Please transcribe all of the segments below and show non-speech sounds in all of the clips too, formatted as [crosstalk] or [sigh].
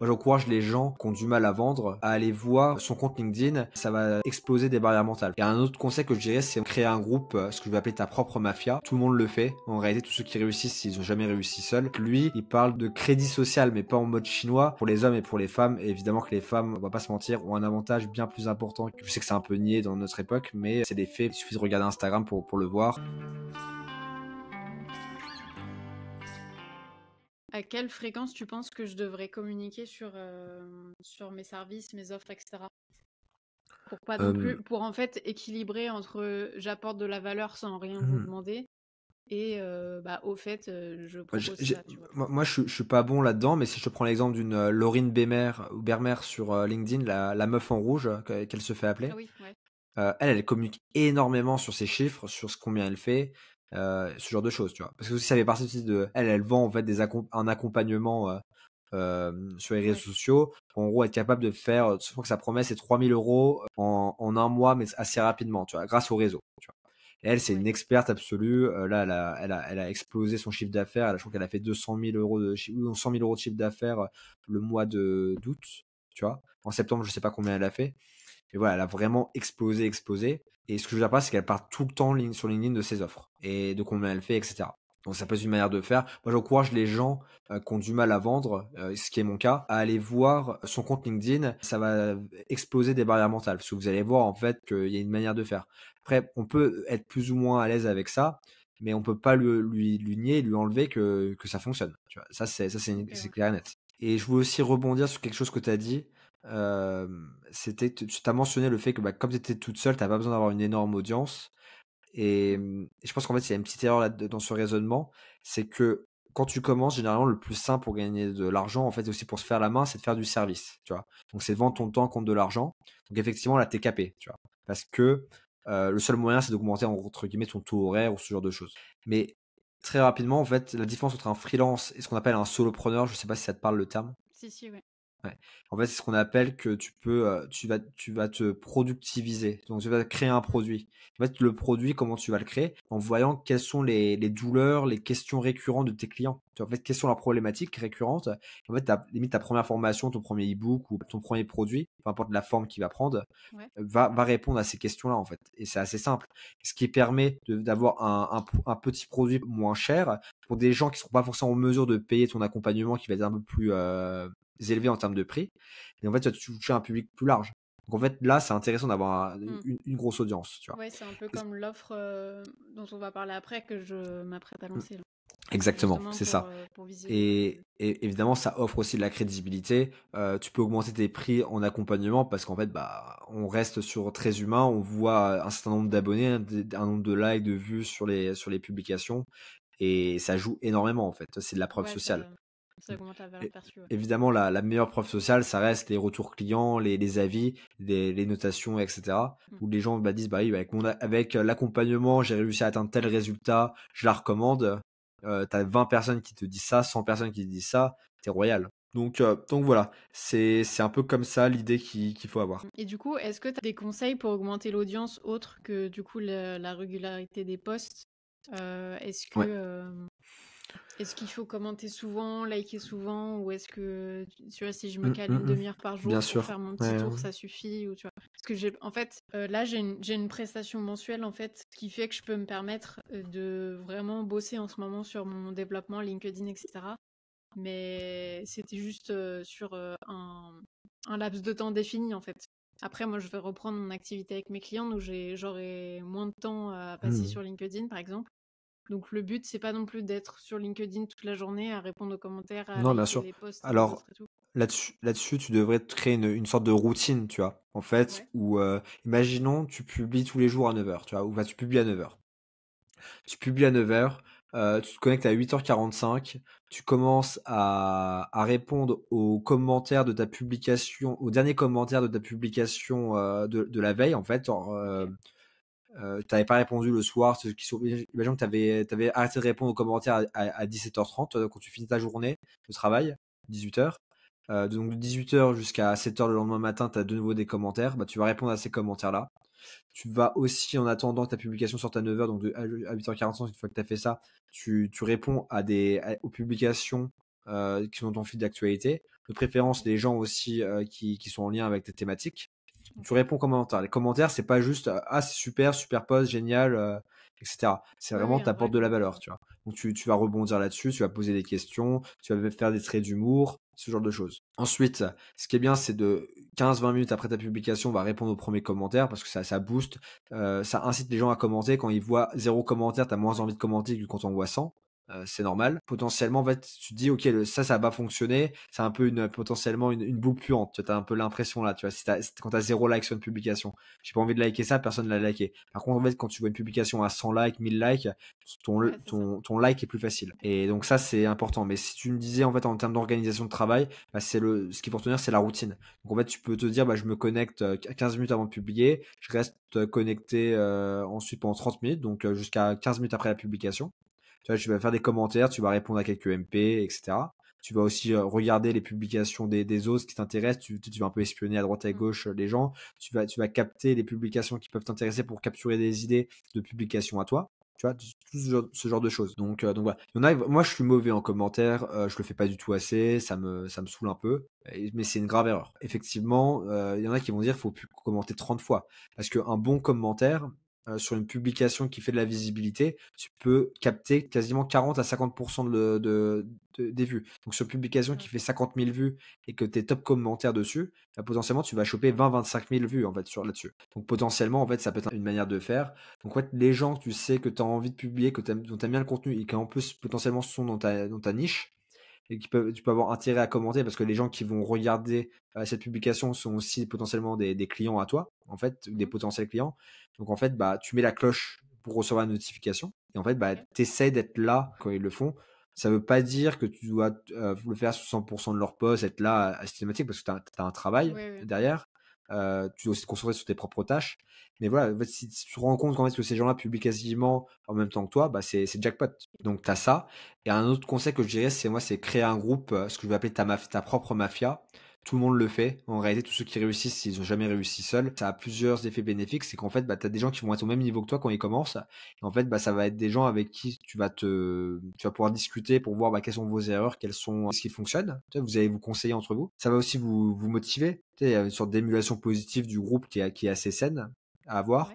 Moi, j'encourage les gens qui ont du mal à vendre à aller voir son compte LinkedIn. Ça va exploser des barrières mentales. Et un autre conseil que je dirais, c'est créer un groupe, euh, ce que je vais appeler ta propre mafia. Tout le monde le fait. En réalité, tous ceux qui réussissent, ils ont jamais réussi seuls. Lui, il parle de crédit social, mais pas en mode chinois, pour les hommes et pour les femmes. Et évidemment que les femmes, on va pas se mentir, ont un avantage bien plus important. Je sais que c'est un peu nié dans notre époque, mais c'est des faits. Il suffit de regarder Instagram pour, pour le voir. À quelle fréquence tu penses que je devrais communiquer sur, euh, sur mes services, mes offres, etc. Pour pas non plus, pour en fait équilibrer entre j'apporte de la valeur sans rien vous mmh. demander et euh, bah, au fait je propose ça. moi, je, je suis pas bon là-dedans, mais si je te prends l'exemple d'une euh, Laurine Bemer ou Bermer sur LinkedIn, la, la, meuf en rouge qu'elle se fait appeler. Ah elle, elle communique énormément sur ses chiffres, sur ce combien elle fait, euh, ce genre de choses, tu vois. Parce que aussi, ça fait partie aussi de. Elle, elle vend en fait des un accompagnement euh, euh, sur les réseaux sociaux. En gros, être capable de faire. Je crois que sa promesse est 3000 euros en, en, un mois, mais assez rapidement, tu vois, grâce au réseau. Tu vois. Et elle, c'est une experte absolue. là, elle a, elle, a, elle a explosé son chiffre d'affaires. Je crois qu'elle a fait 200 000 euros de, 100 000 euros de chiffre d'affaires le mois de d'août, tu vois. En septembre, je sais pas combien elle a fait. Et voilà, elle a vraiment explosé, explosé. Et ce que je veux dire pas, c'est qu'elle part tout le temps sur LinkedIn de ses offres et de combien elle fait, etc. Donc ça peut être une manière de faire. Moi, j'encourage les gens euh, qui ont du mal à vendre, euh, ce qui est mon cas, à aller voir son compte LinkedIn. Ça va exploser des barrières mentales parce que vous allez voir en fait qu'il y a une manière de faire. Après, on peut être plus ou moins à l'aise avec ça, mais on peut pas lui, lui, lui nier, lui enlever que, que ça fonctionne. Tu vois, ça c'est ça c'est clair et net. Et je voulais aussi rebondir sur quelque chose que tu as dit c'était, tu as mentionné le fait que bah, comme tu étais toute seule, tu pas besoin d'avoir une énorme audience. Et, je pense qu'en fait, il y a une petite erreur là, dans ce raisonnement, c'est que quand tu commences, généralement, le plus simple pour gagner de l'argent, en fait, aussi pour se faire la main, c'est de faire du service, tu vois? Donc, c'est de vendre ton temps contre de l'argent. Donc, effectivement, là, t'es capé, tu vois? Parce que le seul moyen, c'est d'augmenter, entre guillemets, ton taux horaire ou ce genre de choses. Mais très rapidement, en fait, la différence entre un freelance et ce qu'on appelle un solopreneur, je sais pas si ça te parle le terme. Si, si, En fait, c'est ce qu'on appelle que tu peux, tu vas, tu vas te productiviser. Donc, tu vas créer un produit. En fait, le produit, comment tu vas le créer? En voyant quelles sont les, les douleurs, les questions récurrentes de tes clients. En fait, quelles sont leurs problématiques récurrentes? En fait, limite ta première formation, ton premier e-book ou ton premier produit, peu importe la forme qu'il va prendre, va, va répondre à ces questions-là en fait. Et c'est assez simple. Ce qui permet d'avoir un, un, un, petit produit moins cher pour des gens qui ne seront pas forcément en mesure de payer ton accompagnement, qui va être un peu plus euh, élevé en termes de prix. Et en fait, tu vas toucher un public plus large. Donc en fait, là, c'est intéressant d'avoir mmh. une, grosse audience. Tu vois. Ouais, c'est un peu comme l'offre euh, dont on va parler après que je m'apprête à mmh. lancer. Exactement, c'est ça. Euh, et, évidemment, ça offre aussi de la crédibilité. Euh, tu peux augmenter tes prix en accompagnement parce qu'en fait, bah, on reste sur très humain. On voit un certain nombre d'abonnés, un nombre de likes, de vues sur les sur les publications, et ça joue énormément en fait. C'est de la preuve sociale. Évidemment, la, la, meilleure preuve sociale, ça reste les retours clients, les, les avis, les, les, notations, etc. Mmh. Où les gens bah, disent, bah oui, avec, avec l'accompagnement, j'ai réussi à atteindre tel résultat, je la recommande. Euh, T'as 20 personnes qui te disent ça, 100 personnes qui te disent ça, t'es royal. Donc, euh, donc voilà, c'est un peu comme ça l'idée qu'il faut avoir. Et du coup, est-ce que tu as des conseils pour augmenter l'audience autre que du coup la, la régularité des posts? Euh, Est-ce que euh, est-ce qu'il faut commenter souvent, liker souvent, ou est-ce que, tu vois, si je me mmh, cale une mmh, mmh. demi-heure par jour pour faire mon petit tour, ça suffit ou tu vois? Parce que j'ai, en fait, euh, là, j'ai une, une, prestation mensuelle, en fait, qui fait que je peux me permettre euh, de vraiment bosser en ce moment sur mon développement LinkedIn, etc. Mais c'était juste euh, sur un, un laps de temps défini, en fait. Après, moi, je vais reprendre mon activité avec mes clients, donc j'aurai moins de temps à passer sur LinkedIn, par exemple. Donc le but, c'est pas non plus d'être sur LinkedIn toute la journée à répondre aux commentaires, à non, bien sûr. les posts. Alors là-dessus, là-dessus, tu devrais te créer une, sorte de routine, tu vois. En fait, où euh, imaginons, tu publies tous les jours à 9h, tu vois, ou bah, tu publies à 9h. Tu publies à 9h, euh, tu te connectes à 8h45, tu commences à, répondre aux commentaires de ta publication, aux derniers commentaires de ta publication euh, de, la veille, en fait. Euh, tu n'avais pas répondu le soir. Qui imagine que tu avais, arrêté de répondre aux commentaires à, 17h30 euh, quand tu finis ta journée de travail, 18h. Euh, donc de 18h jusqu'à 7h le lendemain matin, tu as de nouveau des commentaires. Bah, tu vas répondre à ces commentaires-là. Tu vas aussi, en attendant que ta publication sorte à 9h, donc à 8h45, une fois que tu as fait ça, tu, tu réponds à des, aux publications qui sont dans ton fil d'actualité. De préférence, les gens aussi qui, qui, sont en lien avec tes thématiques. Tu réponds aux commentaires. Les commentaires, c'est pas juste ah c'est super, super post, génial, etc. C'est vraiment tu apportes de la valeur, tu vois. Donc tu, tu vas rebondir là-dessus, tu vas poser des questions, tu vas faire des traits d'humour, ce genre de choses. Ensuite, ce qui est bien, c'est de 15-20 minutes après ta publication, on va répondre aux premiers commentaires parce que ça, ça booste, euh, ça incite les gens à commenter. Quand ils voient zéro commentaire, tu as moins envie de commenter que quand on voit 100. Euh, c'est normal. Potentiellement, en fait, tu te dis, ok, ça, ça va pas fonctionner. C'est un peu une, potentiellement une, une boucle puante. Tu as un peu l'impression là, tu vois, si quand tu as zéro like sur une publication, j'ai pas envie de liker ça, personne l'a liké. Par contre, en fait, quand tu vois une publication à 100 likes, 1000 likes, ton, ton, ton, like est plus facile. Et donc, ça, c'est important. Mais si tu me disais, en fait, en termes d'organisation de travail, bah, c'est le, ce qu'il faut retenir, c'est la routine. Donc, en fait, tu peux te dire, bah, je me connecte 15 euh, minutes avant de publier, je reste connecté euh, ensuite pendant 30 minutes, donc jusqu'à 15 minutes après la publication. Tu vois, tu vas faire des commentaires, tu vas répondre à quelques MP, etc. Tu vas aussi euh, regarder les publications des, des autres qui t'intéressent. Tu, tu, vas un peu espionner à droite et à mmh. gauche euh, les gens. Tu vas, tu vas capter les publications qui peuvent t'intéresser pour capturer des idées de publications à toi. Tu vois, tout ce genre, de choses. Donc, euh, donc voilà. Il y en a, moi, je suis mauvais en commentaire. je le fais pas du tout assez. Ça me, ça me saoule un peu. Mais c'est une grave erreur. Effectivement, il y en a qui vont dire qu'il faut plus commenter 30 fois. Parce qu'un bon commentaire, euh, sur une publication qui fait de la visibilité, tu peux capter quasiment 40 à 50% de, de, des vues. Donc sur une publication qui fait 50 000 vues et que tes top commentaires dessus, bah, potentiellement tu vas choper 20-25 000 vues en fait sur là-dessus. Donc potentiellement en fait ça peut être une manière de faire. Donc les gens que tu sais que tu as envie de publier, que tu aimes, aimes, bien le contenu et qui en plus potentiellement sont dans ta, dans ta niche, et qui peuvent, tu peux avoir intérêt à commenter parce que les gens qui vont regarder euh, cette publication sont aussi potentiellement des, des, clients à toi, en fait, des potentiels clients. Donc en fait, bah, tu mets la cloche pour recevoir la notification. Et en fait, bah, tu essaies d'être là quand ils le font. Ça veut pas dire que tu dois euh, le faire sur 100% de leur poste, être là à, systématique parce que tu as, un travail derrière. Euh, tu dois aussi te concentrer sur tes propres tâches. Mais voilà, si, tu te rends compte fait, que ces gens-là publient quasiment en même temps que toi, bah c'est jackpot. Donc tu as ça. Et un autre conseil que je dirais, c'est moi, c'est créer un groupe, euh, ce que je vais appeler ta, ta propre mafia tout le monde le fait. En réalité, tous ceux qui réussissent, ils n'ont jamais réussi seuls. Ça a plusieurs effets bénéfiques. C'est qu'en fait, bah, tu as des gens qui vont être au même niveau que toi quand ils commencent. Et en fait, bah, ça va être des gens avec qui tu vas te, tu vas pouvoir discuter pour voir bah, quelles sont vos erreurs, quelles sont ce qui fonctionne. Vous allez vous conseiller entre vous. Ça va aussi vous, vous motiver. Il y a une sorte d'émulation positive du groupe qui est, qui est assez saine à avoir.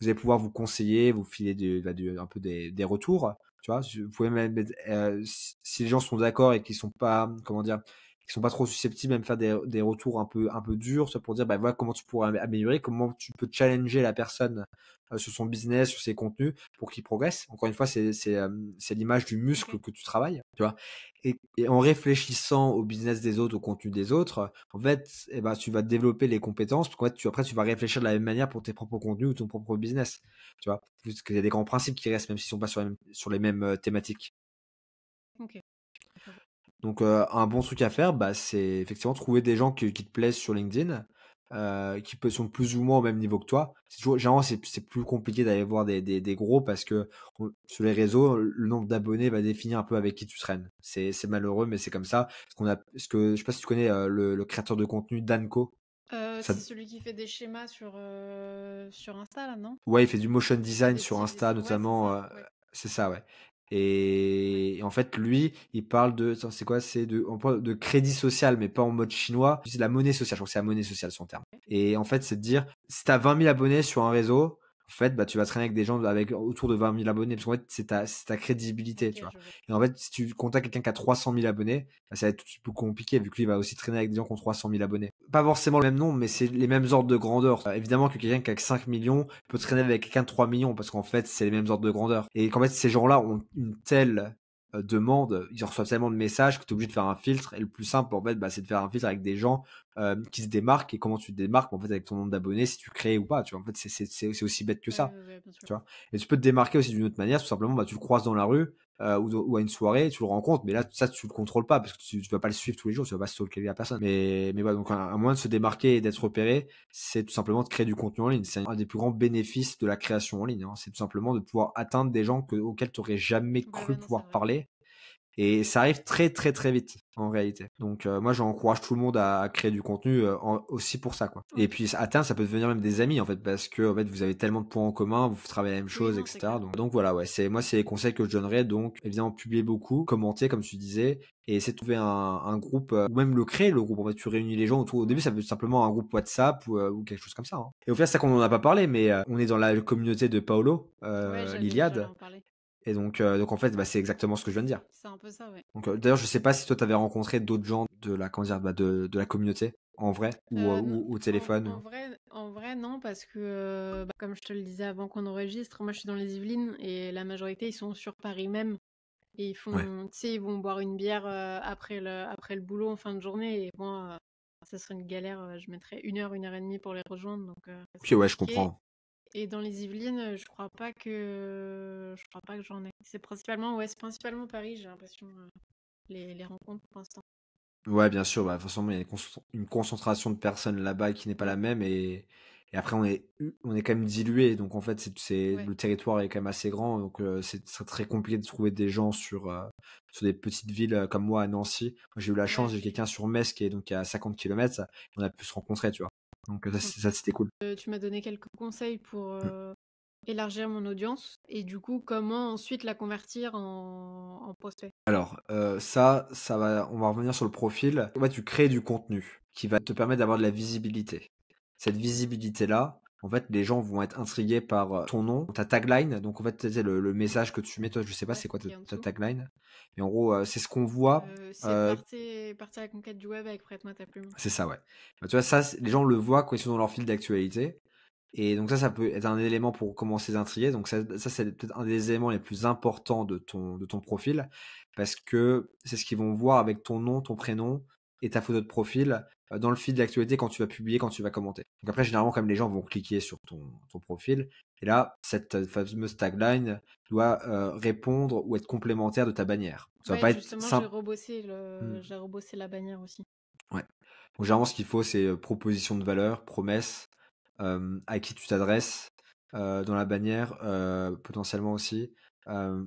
Vous allez pouvoir vous conseiller, vous filer bah, un peu des, des retours. Tu vois, vous pouvez même, euh, si les gens sont d'accord et qu'ils sont pas, comment dire, qui sont pas trop susceptibles, même faire des, des retours un peu, un peu durs, pour dire bah, voilà comment tu pourrais améliorer, comment tu peux challenger la personne euh, sur son business, sur ses contenus, pour qu'il progresse. Encore une fois, c'est euh, l'image du muscle que tu travailles, tu vois? Et, en réfléchissant au business des autres, au contenu des autres, en fait, eh ben, tu vas développer les compétences, parce qu'en fait, tu, après, tu vas réfléchir de la même manière pour tes propres contenus ou ton propre business, tu vois? Parce qu'il y a des grands principes qui restent, même s'ils sont pas sur les mêmes, sur les mêmes euh, thématiques. Ok. Donc euh, un bon truc à faire, bah, c'est effectivement trouver des gens qui, te plaisent sur LinkedIn, euh, qui sont plus ou moins au même niveau que toi. C'est toujours, généralement, c'est, plus compliqué d'aller voir des, des, gros parce que sur les réseaux, le nombre d'abonnés va définir un peu avec qui tu traînes. C'est, c'est malheureux, mais c'est comme ça. Ce qu'on a, ce que je sais pas si tu connais euh, le, créateur de contenu Danco. c'est celui qui fait des schémas sur, sur Insta, là, non? Ouais, il fait du motion design sur Insta, notamment. c'est ça, ouais. Et, en fait, lui, il parle de, c'est quoi, c'est de, de crédit social, mais pas en mode chinois. C'est la monnaie sociale. Je crois que c'est la monnaie sociale son terme. Et en fait, c'est de dire, si t'as 20 000 abonnés sur un réseau, fait, bah, tu vas traîner avec des gens avec autour de 20 000 abonnés. Parce qu'en fait, c'est ta, ta, crédibilité, tu vois. Et en fait, si tu contactes quelqu'un qui a 300 000 abonnés, bah, ça va être tout plus compliqué vu que lui va aussi traîner avec des gens qui ont 300 000 abonnés. Pas forcément le même nombre, mais c'est les mêmes ordres de grandeur. Euh, évidemment que quelqu'un qui a 5 millions peut traîner avec quelqu'un de 3 millions parce qu'en fait, c'est les mêmes ordres de grandeur. Et qu'en fait, ces gens-là ont une telle euh, demande, ils reçoivent tellement de messages que tu es obligé de faire un filtre. Et le plus simple, en fait, bah, c'est de faire un filtre avec des gens euh, qui se démarquent. Et comment tu te démarques, en fait, avec ton nombre d'abonnés, si tu crées ou pas. Tu vois, en fait, c'est aussi bête que ça. tu vois. Et tu peux te démarquer aussi d'une autre manière. Tout simplement, bah, tu le croises dans la rue euh, ou, à une soirée, tu le rencontres. Mais là, ça, tu le contrôles pas parce que tu, tu vas pas le suivre tous les jours. Tu vas pas stalker la personne. Mais, mais voilà, donc un, un moyen de se démarquer et d'être repéré, c'est tout simplement de créer du contenu en ligne. C'est un des plus grands bénéfices de la création en ligne. Hein. C'est tout simplement de pouvoir atteindre des gens que, auxquels tu aurais jamais cru pouvoir parler Et ça arrive très très très vite en réalité. Donc euh, moi j'encourage tout le monde à, créer du contenu euh, aussi pour ça quoi. Et puis à terme ça peut devenir même des amis en fait parce que en fait vous avez tellement de points en commun, vous travaillez la même chose, etc. Donc, donc, voilà ouais c'est moi c'est les conseils que je donnerais donc évidemment publier beaucoup, commenter comme tu disais et essayer de trouver un, un groupe euh, ou même le créer le groupe en fait tu réunis les gens autour. Au début ça peut être simplement un groupe WhatsApp ou, ou quelque chose comme ça. Hein. Et au fait c'est ça qu'on en a pas parlé mais on est dans la communauté de Paolo euh, Liliade et donc, euh, donc en fait, bah, c'est exactement ce que je viens de dire. C'est un peu ça, ouais. Donc, euh, d'ailleurs, je sais pas si toi, tu avais rencontré d'autres gens de la, comment dire, bah, de, de, la communauté, en vrai, ou, euh, ou, au téléphone. En, vrai, en vrai, non, parce que, bah, comme je te le disais avant qu'on enregistre, moi, je suis dans les Yvelines et la majorité, ils sont sur Paris même. Et ils font, tu sais, ils vont boire une bière après, le, après le boulot en fin de journée. Et moi, ça serait une galère. Je mettrais une heure, une heure et demie pour les rejoindre. Donc, ok, ouais, je comprends. Et dans les Yvelines, je crois pas que je crois pas que j'en ai. C'est principalement ouais, principalement Paris, j'ai l'impression les, les, rencontres pour l'instant. Ouais, bien sûr, bah, façon, il y a une concentration de personnes là-bas qui n'est pas la même et, et, après on est on est quand même dilué donc en fait c'est le territoire est quand même assez grand donc c'est très compliqué de trouver des gens sur sur des petites villes comme moi à Nancy. J'ai eu la chance, j'ai quelqu'un sur Metz qui est donc à 50 km, on a pu se rencontrer, tu vois. Donc ça, c'était cool. Euh, tu m'as donné quelques conseils pour mmh. euh, élargir mon audience et du coup comment ensuite la convertir en, en prospect? Alors euh, ça, ça va, on va revenir sur le profil. Ouais, tu crées du contenu qui va te permettre d'avoir de la visibilité. Cette visibilité là, en fait, les gens vont être intrigués par ton nom, ta tagline. Donc, en fait, le, le message que tu mets, toi, je sais pas c'est quoi ta, tagline. Mais en gros, c'est ce qu'on voit. c'est partir, à la conquête du web avec Prête-moi ta plume. C'est ça, ouais. Bah, tu vois, ça, les gens le voient quand ils sont dans leur fil d'actualité. Et donc ça, ça peut être un élément pour commencer à intriguer. Donc ça, ça c'est peut-être un des éléments les plus importants de ton, de ton profil. Parce que c'est ce qu'ils vont voir avec ton nom, ton prénom et ta photo de profil euh, dans le fil d'actualité quand tu vas publier, quand tu vas commenter. Donc après, généralement, comme les gens vont cliquer sur ton, ton profil, et là, cette euh, fameuse tagline doit euh, répondre ou être complémentaire de ta bannière. Ça va pas être simple. J'ai rebossé, le... mmh. rebossé la bannière aussi. Ouais. Donc généralement, ce qu'il faut, c'est proposition de valeur, promesse, à qui tu t'adresses dans la bannière, potentiellement aussi.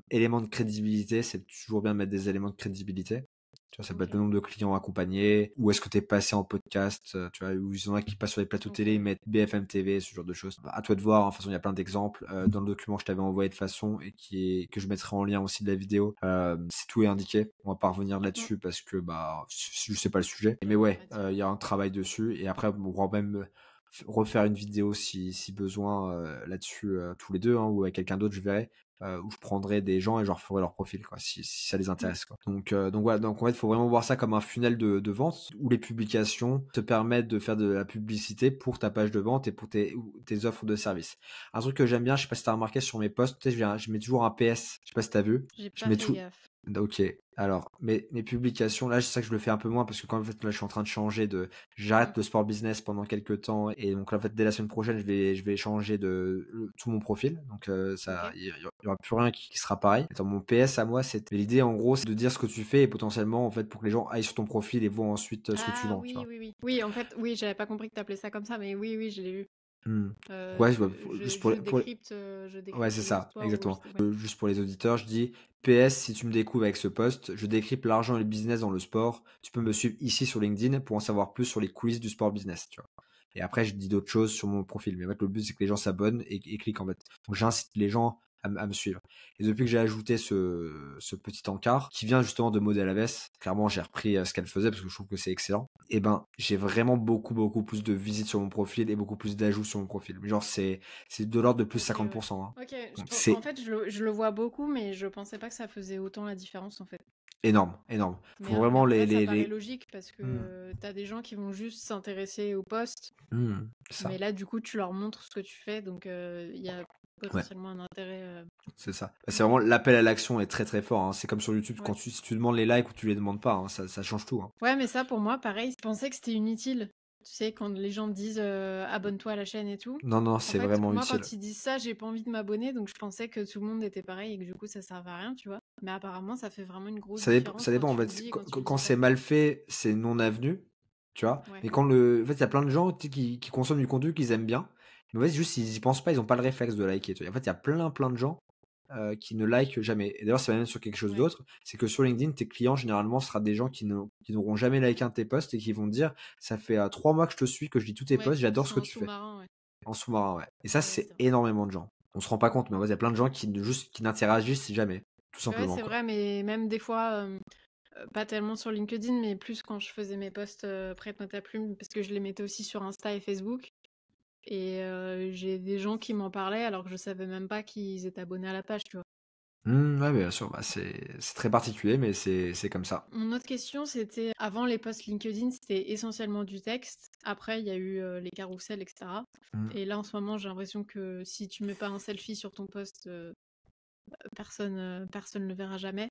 éléments de crédibilité, c'est toujours bien de mettre des éléments de crédibilité. Tu vois, ça peut être le nombre de clients accompagnés, ou est-ce que tu es passé en podcast, euh, tu vois, ou il y en a qui passent sur les plateaux télé, ils mettent BFM TV, ce genre de choses. Bah, à toi de voir, hein, de toute façon, il y a plein d'exemples euh, dans le document que je t'avais envoyé de façon et qui est, que je mettrai en lien aussi de la vidéo. Euh, c'est tout est indiqué. On va pas revenir là-dessus parce que bah, je sais pas le sujet. Mais ouais, il y a un travail dessus et après, on va même refaire une vidéo si, si besoin là-dessus tous les deux hein, ou avec quelqu'un d'autre je verrai euh, où je prendrais des gens et je leur ferais leur profil quoi, si, si ça les mmh. intéresse. Quoi. Donc, euh, donc voilà, donc en fait, il faut vraiment voir ça comme un funnel de, de, vente où les publications te permettent de faire de la publicité pour ta page de vente et pour tes, tes offres de service. Un truc que j'aime bien, je sais pas si tu as remarqué sur mes posts, je, je mets toujours un PS, je sais pas si tu as vu. je mets tout... Ok. Alors, mes, mes publications, là, c'est ça que je le fais un peu moins parce que quand en fait, là, je suis en train de changer de, j'arrête le sport business pendant quelques temps et donc en fait, dès la semaine prochaine, je vais, je vais changer de tout mon profil. Donc euh, ça, il y, aura plus rien qui, sera pareil. Attends, mon PS à moi, c'est l'idée en gros, c'est de dire ce que tu fais et potentiellement en fait pour que les gens aillent sur ton profil et voient ensuite euh, ce que tu ah vends. Oui, oui, oui. Oui, en fait, oui, j'avais pas compris que tu appelais ça comme ça, mais oui, oui, je l'ai vu. Mmh. ouais, juste pour, ouais, c'est ça, exactement. juste pour les auditeurs, je dis PS, si tu me découvres avec ce poste, je décrypte l'argent et le business dans le sport. Tu peux me suivre ici sur LinkedIn pour en savoir plus sur les coulisses du sport business. Tu vois. Et après, je dis d'autres choses sur mon profil. Mais en fait, le but, c'est que les gens s'abonnent et, et, cliquent en fait. Donc, j'incite les gens à, me suivre. Et depuis que j'ai ajouté ce, ce, petit encart, qui vient justement de Modèle Aves, clairement j'ai repris euh, ce qu'elle faisait parce que je trouve que c'est excellent. Et ben j'ai vraiment beaucoup beaucoup plus de visites sur mon profil et beaucoup plus d'ajouts sur mon profil. Genre c'est de l'ordre de plus 50%. Hein. Ok. en fait je le, je le, vois beaucoup, mais je pensais pas que ça faisait autant la différence en fait. Énorme, énorme. Faut vraiment les, les, ça les... logique parce que tu as des gens qui vont juste s'intéresser au poste. Mmh, mais là, du coup, tu leur montres ce que tu fais, donc euh, il y a potentiellement un intérêt. Euh, c'est ça. Bah, c'est vraiment l'appel à l'action est très très fort. Hein. C'est comme sur YouTube, quand tu, si tu demandes les likes ou tu les demandes pas, hein, ça, ça, change tout. Hein. Ouais, mais ça pour moi, pareil, je pensais que c'était inutile. Tu sais, quand les gens disent euh, abonne-toi à la chaîne et tout. Non, non, c'est vraiment moi, utile. Quand ils disent ça, j'ai pas envie de m'abonner, donc je pensais que tout le monde était pareil et que du coup ça servait à rien, tu vois. Mais apparemment, ça fait vraiment une grosse ça différence. Ça dépend en fait. quand, c'est mal fait, c'est non avenu, tu vois. Mais quand le. En fait, il y a plein de gens qui, qui consomment du contenu qu'ils aiment bien mais juste, ils y pensent pas, ils ont pas le réflexe de liker. En fait, il y a plein, plein de gens qui ne like jamais. Et d'ailleurs, c'est même sur quelque chose d'autre. C'est que sur LinkedIn, tes clients, généralement, ce sera des gens qui n'auront jamais liké un de tes posts et qui vont dire Ça fait trois mois que je te suis, que je lis tous tes posts, j'adore ce que tu fais. En sous-marin, ouais. Et ça, c'est énormément de gens. On se rend pas compte, mais il y a plein de gens qui, juste, qui n'interagissent jamais. Tout simplement. c'est vrai, mais même des fois. pas tellement sur LinkedIn, mais plus quand je faisais mes posts prête note à plume, parce que je les mettais aussi sur Insta et Facebook. Et j'ai des gens qui m'en parlaient alors que je savais même pas qu'ils étaient abonnés à la page, tu vois. Mmh, ouais, bien sûr, bah, c'est très particulier, mais c'est comme ça. Mon autre question, c'était avant les posts LinkedIn, c'était essentiellement du texte. Après, il y a eu les carousels, etc. Mmh. Et là, en ce moment, j'ai l'impression que si tu mets pas un selfie sur ton post, personne, personne ne le verra jamais.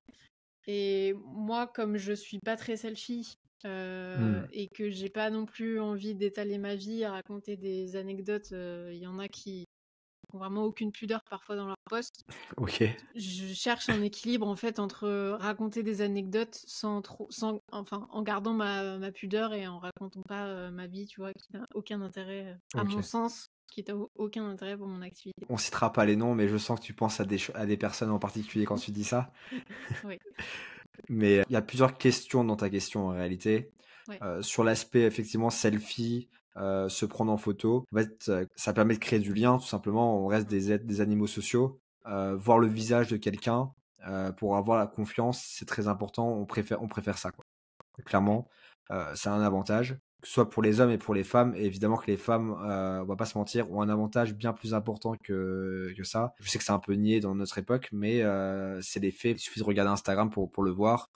Et moi, comme je suis pas très selfie, Mmh. et que j'ai pas non plus envie d'étaler ma vie, à raconter des anecdotes. Il y en a qui ont vraiment aucune pudeur parfois dans leur poste. [laughs] Ok. Je cherche un équilibre en fait entre raconter des anecdotes sans trop, sans, enfin, en gardant ma, ma pudeur et en racontant pas ma vie, tu vois, qui n'a aucun intérêt, à mon sens, qui n'a aucun intérêt pour mon activité. On citera pas les noms, mais je sens que tu penses à des, à des personnes en particulier quand tu dis ça. [laughs] oui. [laughs] Mais il y a plusieurs questions dans ta question en réalité. sur l'aspect effectivement selfie, se prendre en photo, en fait, ça permet de créer du lien tout simplement. On reste des, des animaux sociaux. voir le visage de quelqu'un pour avoir la confiance, c'est très important. On préfère, on préfère ça. Quoi. Clairement, c'est un avantage soit pour les hommes et pour les femmes. Et évidemment que les femmes, euh, on va pas se mentir, ont un avantage bien plus important que, que ça. Je sais que c'est un peu nié dans notre époque, mais euh, c'est des faits. Il suffit de regarder Instagram pour, pour le voir.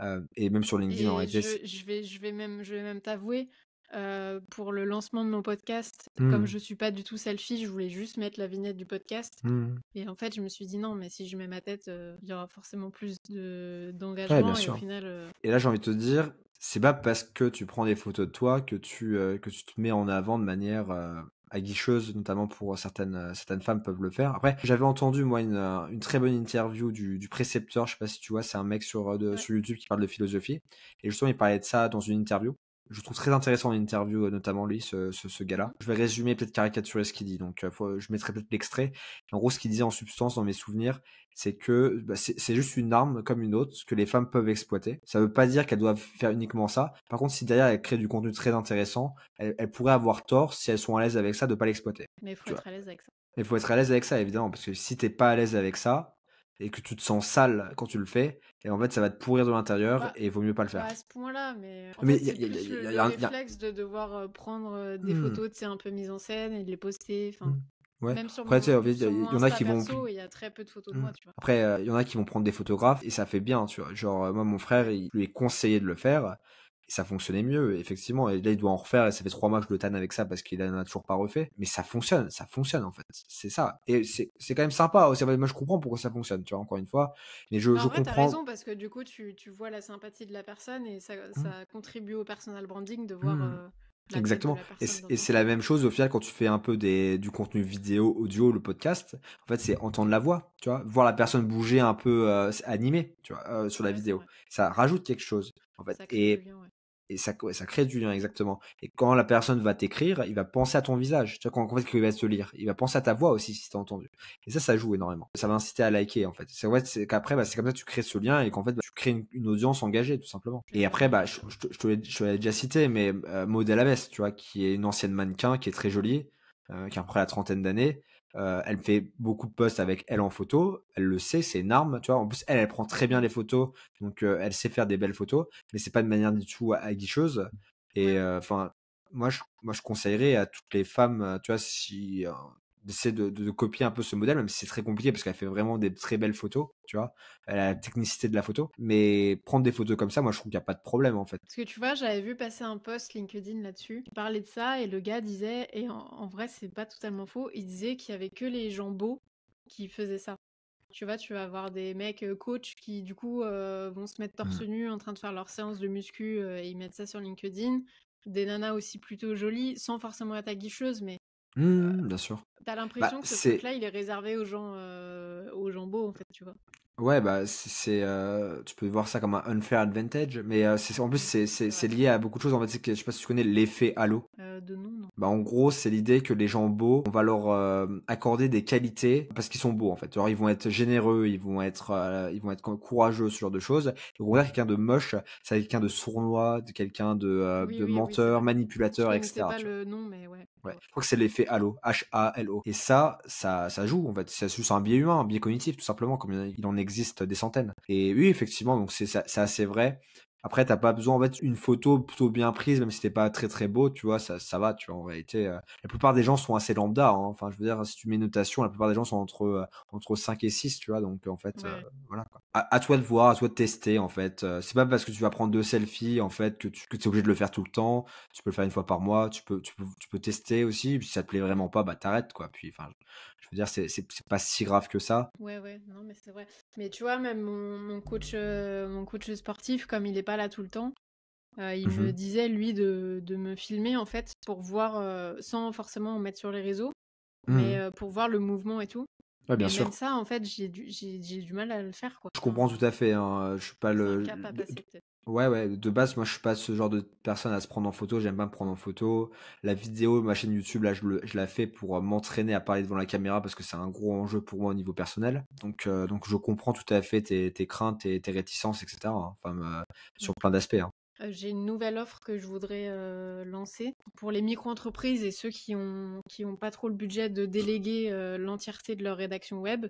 Euh, et même sur LinkedIn, en réalité. Je, vais, je vais même, je vais même t'avouer, euh, pour le lancement de mon podcast, comme mmh. je suis pas du tout selfie, je voulais juste mettre la vignette du podcast. Mmh. Et en fait, je me suis dit non, mais si je mets ma tête, euh, il y aura forcément plus d'engagement. et au final. Et là, j'ai envie de te dire, c'est pas parce que tu prends des photos de toi que tu, euh, que tu te mets en avant de manière euh, aguicheuse, notamment pour certaines, euh, certaines femmes peuvent le faire. Après, j'avais entendu, moi, une, une, très bonne interview du, du précepteur, je sais pas si tu vois, c'est un mec sur, de, sur YouTube qui parle de philosophie. Et justement, il parlait de ça dans une interview. Je trouve très intéressant l'interview, euh, notamment lui, ce, ce, ce gars-là. Je vais résumer, peut-être caricaturer ce qu'il dit. Donc, euh, je mettrai peut-être l'extrait. En gros, ce qu'il disait en substance dans mes souvenirs, c'est que bah, c'est juste une arme comme une autre que les femmes peuvent exploiter. Ça veut pas dire qu'elles doivent faire uniquement ça. Par contre, si derrière elles créent du contenu très intéressant, elles, pourraient avoir tort si elles sont à l'aise avec ça de pas l'exploiter. Mais il faut être à l'aise avec ça. Mais il faut être à l'aise avec ça, évidemment, parce que si t'es pas à l'aise avec ça, et que tu te sens sale quand tu le fais, et en fait ça va te pourrir de l'intérieur bah, et il vaut mieux pas le faire. à ce point-là, mais en mais il y a, un réflexe de devoir euh, prendre euh, des mmh. photos, de un peu mises en scène et de les poster. Enfin, mmh. ouais. Même sur Après, il y, en a qui vont. Il y a très peu de photos de moi, mmh. tu vois. Après, euh, il y en a qui vont prendre des photographes et ça fait bien, tu vois. Genre, moi, mon frère, il lui est conseillé de le faire ça fonctionnait mieux, effectivement. Et là, il doit en refaire, et ça fait trois mois que je le tanne avec ça parce qu'il n'en a toujours pas refait. Mais ça fonctionne, ça fonctionne en fait. C'est ça. Et c'est quand même sympa. Moi, je comprends pourquoi ça fonctionne, tu vois, encore une fois. Mais je, je comprends. raison, parce que du coup, tu, tu, vois la sympathie de la personne et ça, mmh. ça contribue au personal branding de voir. Mmh. Euh, Exactement. Et c'est la même chose au final quand tu fais un peu des, du contenu vidéo, audio, le podcast. En fait, c'est entendre la voix, tu vois, voir la personne bouger un peu euh, animée, tu vois, euh, sur la vidéo. Ça rajoute quelque chose, en fait. Et, et ça, ça crée du lien exactement. Et quand la personne va t'écrire, il va penser à ton visage. Tu vois, quand en fait, il va te lire, il va penser à ta voix aussi si t'as entendu. Et ça, ça joue énormément. Ça va inciter à liker en fait. C'est vrai, c'est qu'après, bah, c'est comme ça que tu crées ce lien et qu'en fait, bah, tu crées une, audience engagée tout simplement. Et après, bah, je, te l'ai déjà cité, mais euh, Maud tu vois, qui est une ancienne mannequin, qui est très jolie, euh, qui a près la trentaine d'années. Euh, elle fait beaucoup de posts avec elle en photo. Elle le sait, c'est une arme, tu vois. En plus, elle, elle prend très bien les photos, donc euh, elle sait faire des belles photos, mais c'est pas de manière du tout aguicheuse. Et euh, enfin, moi, je, moi, je conseillerais à toutes les femmes, tu vois, si d'essayer de, copier un peu ce modèle, même si c'est très compliqué parce qu'elle fait vraiment des très belles photos, tu vois. Elle a la technicité de la photo. Mais prendre des photos comme ça, moi, je trouve qu'il n'y a pas de problème, en fait. Parce que tu vois, j'avais vu passer un post LinkedIn là-dessus. Il parlait de ça et le gars disait, et en, vrai, c'est pas totalement faux, il disait qu'il y avait que les gens beaux qui faisaient ça. Tu vois, tu vas avoir des mecs euh, coach qui, du coup, euh, vont se mettre torse mmh. nu en train de faire leur séance de muscu euh, et ils mettent ça sur LinkedIn. Des nanas aussi plutôt jolies, sans forcément être aguicheuse, mais Mmh, bien sûr. T'as bah, l'impression que ce truc-là, il est réservé aux gens, euh, aux gens beaux, en fait, tu vois? Ouais, bah, c'est, euh, tu peux voir ça comme un unfair advantage, mais euh, c'est, en plus, c'est, c'est, lié à beaucoup de choses. En fait, c'est que, je sais pas si tu connais l'effet halo. de nom. Bah, en gros, c'est l'idée que les gens beaux, on va leur euh, accorder des qualités parce qu'ils sont beaux en fait. Alors ils vont être généreux, ils vont être, euh, ils vont être courageux, ce genre de choses. Au contraire, quelqu'un de moche, c'est quelqu'un de sournois, de quelqu'un de, de menteur, manipulateur, etc. pas le nom, mais ouais. Ouais. Je crois que c'est l'effet halo, H-A-L-O. Et ça, ça, ça joue en fait. C'est juste un biais humain, un biais cognitif tout simplement, comme il en existe des centaines. Et oui, effectivement, donc c'est assez vrai. Après, t'as pas besoin, en fait, une photo plutôt bien prise, même si t'es pas très très beau, tu vois, ça, ça va, tu vois, en réalité. Euh, la plupart des gens sont assez lambda, hein. enfin, je veux dire, si tu mets une notation, la plupart des gens sont entre, euh, entre 5 et 6, tu vois, donc en fait, euh, voilà. Quoi. À, toi de voir, à toi de tester, en fait. c'est pas parce que tu vas prendre deux selfies, en fait, que tu que es obligé de le faire tout le temps. Tu peux le faire une fois par mois, tu peux, tu peux, tu peux tester aussi, puis si ça te plaît vraiment pas, bah t'arrêtes, quoi. Puis, enfin, je veux dire, c'est, pas si grave que ça. Ouais, ouais, non, mais c'est vrai. Mais tu vois, même mon, mon coach, mon coach sportif, comme il est pas là tout le temps, euh, il me mmh disait, lui, de, de, me filmer, en fait, pour voir, euh, sans forcément en mettre sur les réseaux, mais mmh. euh, pour voir le mouvement et tout. Ouais, bien et sûr. Même ça, en fait, j'ai du, j'ai, du mal à le faire. Quoi. Je comprends tout à fait. Hein. Je suis pas le. Ouais, ouais, de base, moi je suis pas ce genre de personne à se prendre en photo, j'aime pas me prendre en photo. La vidéo, ma chaîne YouTube, là, je, je la fais pour m'entraîner à parler devant la caméra parce que c'est un gros enjeu pour moi au niveau personnel. Donc, donc je comprends tout à fait tes, tes craintes, tes, tes réticences, etc. Hein. Enfin, sur plein d'aspects. Hein. Euh, j'ai une nouvelle offre que je voudrais euh, lancer pour les micro-entreprises et ceux qui ont qui ont pas trop le budget de déléguer euh, l'entièreté de leur rédaction web,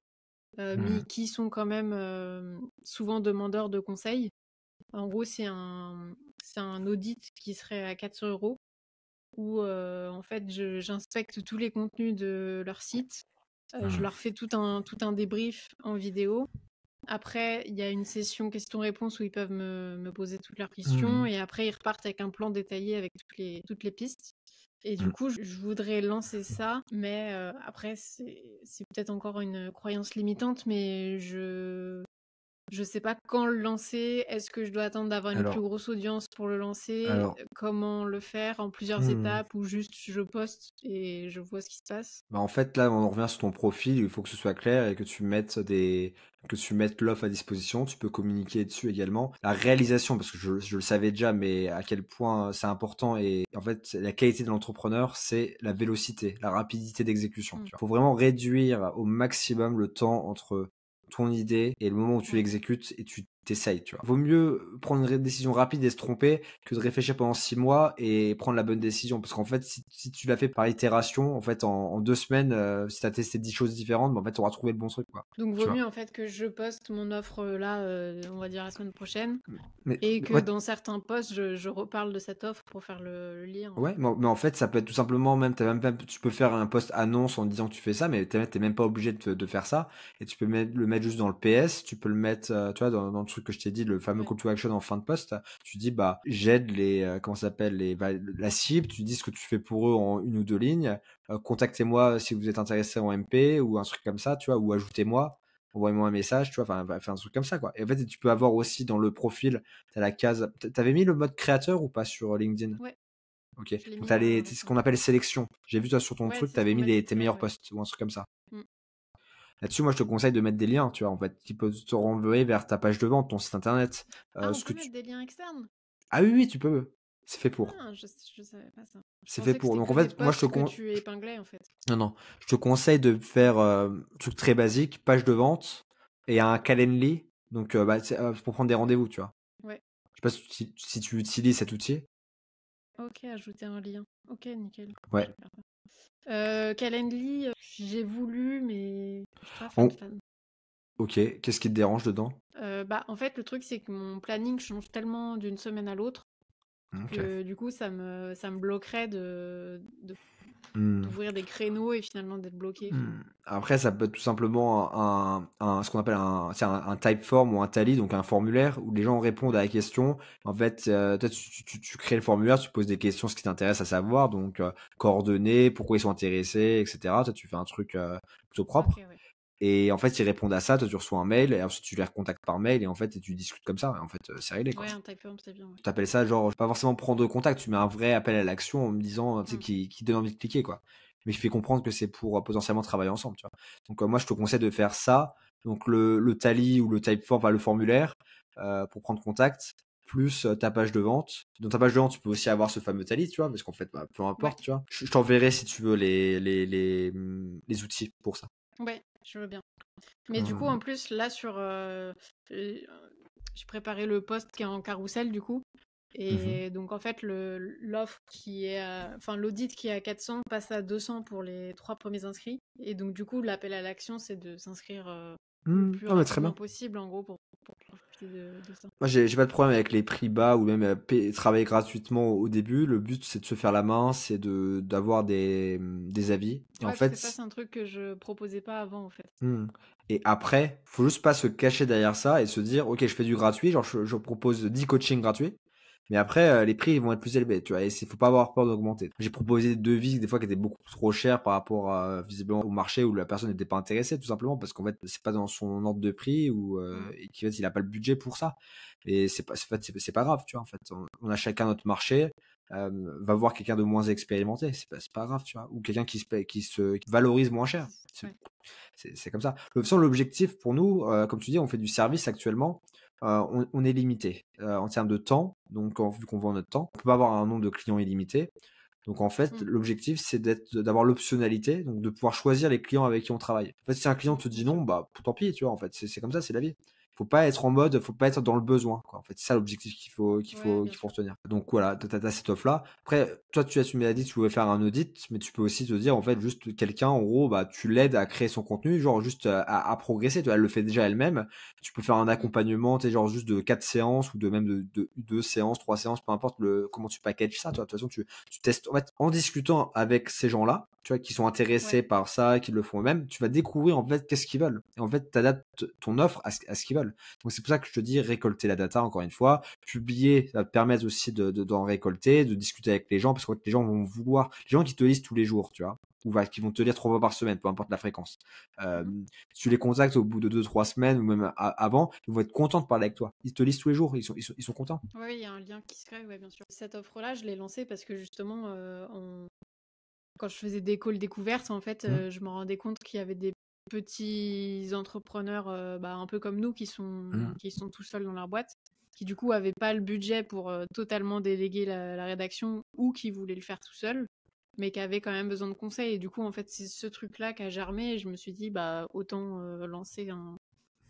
mais mmh. qui sont quand même souvent demandeurs de conseils. En gros, c'est un un audit qui serait à 400 euros où en fait j'inspecte tous les contenus de leur site, je mmh. leur fais tout un tout un débrief en vidéo après, il y a une session questions-réponses où ils peuvent me, poser toutes leurs questions mmh. et après, ils repartent avec un plan détaillé avec toutes les, toutes les pistes. Et du mmh. coup, je voudrais lancer ça, mais euh, après, c'est peut-être encore une croyance limitante, mais je je sais pas quand le lancer. Est-ce que je dois attendre d'avoir une plus grosse audience pour le lancer Comment le faire en plusieurs mmh. étapes ou juste je poste et je vois ce qui se passe? Bah En fait, là, on revient sur ton profil. Il faut que ce soit clair et que tu mettes des que tu mettes l'offre à disposition. Tu peux communiquer dessus également. La réalisation, parce que je, je le savais déjà, mais à quel point c'est important et en fait, la qualité de l'entrepreneur, c'est la vélocité, la rapidité d'exécution. Il mmh. faut vraiment réduire au maximum le temps entre ton idée et le moment où tu l'exécutes et tu t'essayes, tu vois. Vaut mieux prendre une décision rapide et se tromper que de réfléchir pendant six mois et prendre la bonne décision. Parce qu'en fait, si, tu l'as fait par itération, en fait, en, deux semaines, euh, si tu as testé dix choses différentes, bah, en fait, tu auras trouvé le bon truc, quoi. Donc, vaut mieux, en fait, que je poste mon offre euh, là, euh, on va dire la semaine prochaine. et que dans certains posts, je, reparle de cette offre pour faire le, lien. Ouais, mais, en fait, ça peut être tout simplement, même, même tu peux faire un post annonce en disant que tu fais ça, mais tu n'es même pas obligé de, faire ça. Et tu peux le mettre juste dans le PS, tu peux le mettre, tu vois, dans, dans le truc que je t'ai dit, le fameux call to action en fin de poste, tu dis bah j'aide les euh, comment s'appelle les bah, la cible, tu dis ce que tu fais pour eux en une ou deux lignes, euh, contactez-moi si vous êtes intéressé en MP ou un truc comme ça, tu vois, ou ajoutez-moi, envoyez-moi un message, tu vois, enfin un truc comme ça quoi. Et en fait, tu peux avoir aussi dans le profil, tu as la case, t'avais mis le mode créateur ou pas sur LinkedIn? Ouais. Ok. Donc t'as les, ce qu'on appelle sélection. J'ai vu toi sur ton truc, t'avais mis les, tes meilleurs posts ou un truc comme ça. Mmh. Là-dessus, moi, je te conseille de mettre des liens, tu vois, en fait, qui peuvent te renvoyer vers ta page de vente, ton site internet. Euh, ah, on peut mettre des liens externes? Ah oui, oui, tu peux. C'est fait pour. Ah, je, je savais pas ça. C'est fait pour. Donc en fait, moi je te conseille. tu épinglais en fait. Non, non. Je te conseille de faire euh, un truc très basique, page de vente et un Calendly. Donc euh, bah, pour prendre des rendez-vous, tu vois. Ouais. Je sais pas si, si, tu utilises cet outil. Ok, ajouter un lien. Ok, nickel. Ouais. Euh, Calendly, euh, j'ai voulu, mais Ok, qu'est-ce qui te dérange dedans? Euh, bah, en fait, le truc, c'est que mon planning change tellement d'une semaine à l'autre que du coup, ça me, ça me bloquerait de, de Mmh. d'ouvrir des créneaux et finalement d'être bloqué. Mmh. Après, ça peut être tout simplement un, un, ce qu'on appelle un, un, un, type form ou un tally, donc un formulaire où les gens répondent à la question. En fait, euh, tu, tu, tu, crées le formulaire, tu poses des questions, ce qui t'intéresse à savoir, donc euh, coordonnées, pourquoi ils sont intéressés, etc. Toi, tu fais un truc euh, plutôt propre. Et en fait, ils répondent à ça, toi tu reçois un mail, et ensuite tu les recontactes par mail, et en fait, et tu discutes comme ça. Et en fait, euh, c'est réglé. Quoi. Ouais, un type c'est bien. Tu appelles ça genre, pas forcément prendre contact, tu mets un vrai appel à l'action en me disant, tu sais, mmh. qui, qui donne envie de cliquer, quoi. Mais qui fait comprendre que c'est pour euh, potentiellement travailler ensemble, tu vois. Donc, euh, moi, je te conseille de faire ça. Donc, le, le tally ou le type form, enfin, le formulaire, pour prendre contact. plus ta page de vente. Dans ta page de vente, tu peux aussi avoir ce fameux tally, tu vois, parce qu'en fait, bah, peu importe, tu vois. Je, t'enverrai si tu veux les, les, les, les, outils pour ça. Ouais, je veux bien. Mais du coup, en plus, là, sur. Euh, j'ai préparé le post qui est en carrousel, du coup. Mmh Et donc, en fait, l'offre qui est. Enfin, l'audit qui est à 400 passe à 200 pour les trois premiers inscrits. Et donc, du coup, l'appel à l'action, c'est de s'inscrire le mmh. plus ah, rapidement possible, en gros, pour, profiter de, ça. Moi, j'ai pas de problème avec les prix bas ou même euh, travailler gratuitement au début. Le but, c'est de se faire la main, c'est d'avoir des, des avis. Et en fait, ça, c'est un truc que je proposais pas avant, en fait. Et après, faut juste pas se cacher derrière ça et se dire, ok, je fais du gratuit, genre je, je propose 10 coachings gratuits. Mais après, euh, les prix ils vont être plus élevés, tu vois. Et il faut pas avoir peur d'augmenter. J'ai proposé des devis des fois qui étaient beaucoup trop chers par rapport à, visiblement au marché où la personne n'était pas intéressée, tout simplement parce qu'en fait c'est pas dans son ordre de prix ou euh, mmh. et qu'il il a pas le budget pour ça. Et c'est pas c'est pas grave, tu vois. En fait, on, a chacun notre marché. Euh, va voir quelqu'un de moins expérimenté, c'est pas, pas grave, tu vois, ou quelqu'un qui se, qui se valorise moins cher. C'est comme ça. De toute façon, l'objectif pour nous, euh, comme tu dis, on fait du service actuellement. Euh, on, est limité euh, en termes de temps. Donc, vu qu'on vend notre temps, on peut pas avoir un nombre de clients illimité. Donc, en fait, mmh. l'objectif, c'est d'avoir l'optionnalité, donc de pouvoir choisir les clients avec qui on travaille. En fait, si un client te dit non, bah, tant pis, tu vois, en fait, c'est comme ça, c'est la vie faut pas être en mode, faut pas être dans le besoin. Quoi. En fait, c'est ça l'objectif qu'il faut, qu'il faut, qu'il faut retenir. Donc voilà, tu as, cette offre là. Après, toi, tu as tu m'as dit tu voulais faire un audit, mais tu peux aussi te dire en fait juste quelqu'un, en gros, bah tu l'aides à créer son contenu, genre juste à, à progresser. Tu elle le fait déjà elle-même. Tu peux faire un mmh. accompagnement, tu genre juste de quatre séances ou de même de, de deux séances, trois séances, peu importe le comment tu packages ça. Toi, de toute façon, tu, tu testes. En fait, en discutant avec ces gens là, tu vois, qui sont intéressés par ça, qui le font eux-mêmes, tu vas découvrir en fait qu'est-ce qu'ils veulent. Et en fait, tu adaptes ton offre à ce, à ce qu'ils veulent. Donc c'est pour ça que je te dis récolter la data encore une fois, publier, ça va te permettre aussi de, d'en récolter, de discuter avec les gens, parce que les gens vont vouloir, les gens qui te lisent tous les jours, tu vois, ou qui vont te lire trois fois par semaine, peu importe la fréquence. Euh, si tu les contactes au bout de deux, trois semaines ou même avant, ils vont être contents de parler avec toi. Ils te lisent tous les jours, ils sont, ils sont, contents. Oui, il y a un lien qui se crée, ouais, bien sûr. Cette offre-là, je l'ai lancée parce que justement, euh, quand je faisais des calls découvertes, en fait, mmh. euh, je me rendais compte qu'il y avait des petits entrepreneurs euh, bah, un peu comme nous qui sont, mmh. qui sont tout seuls dans leur boîte, qui du coup n'avaient pas le budget pour euh, totalement déléguer la, rédaction ou qui voulaient le faire tout seul, mais qui avaient quand même besoin de conseils. Et du coup, en fait, c'est ce truc-là qui a germé et je me suis dit, bah, autant lancer un,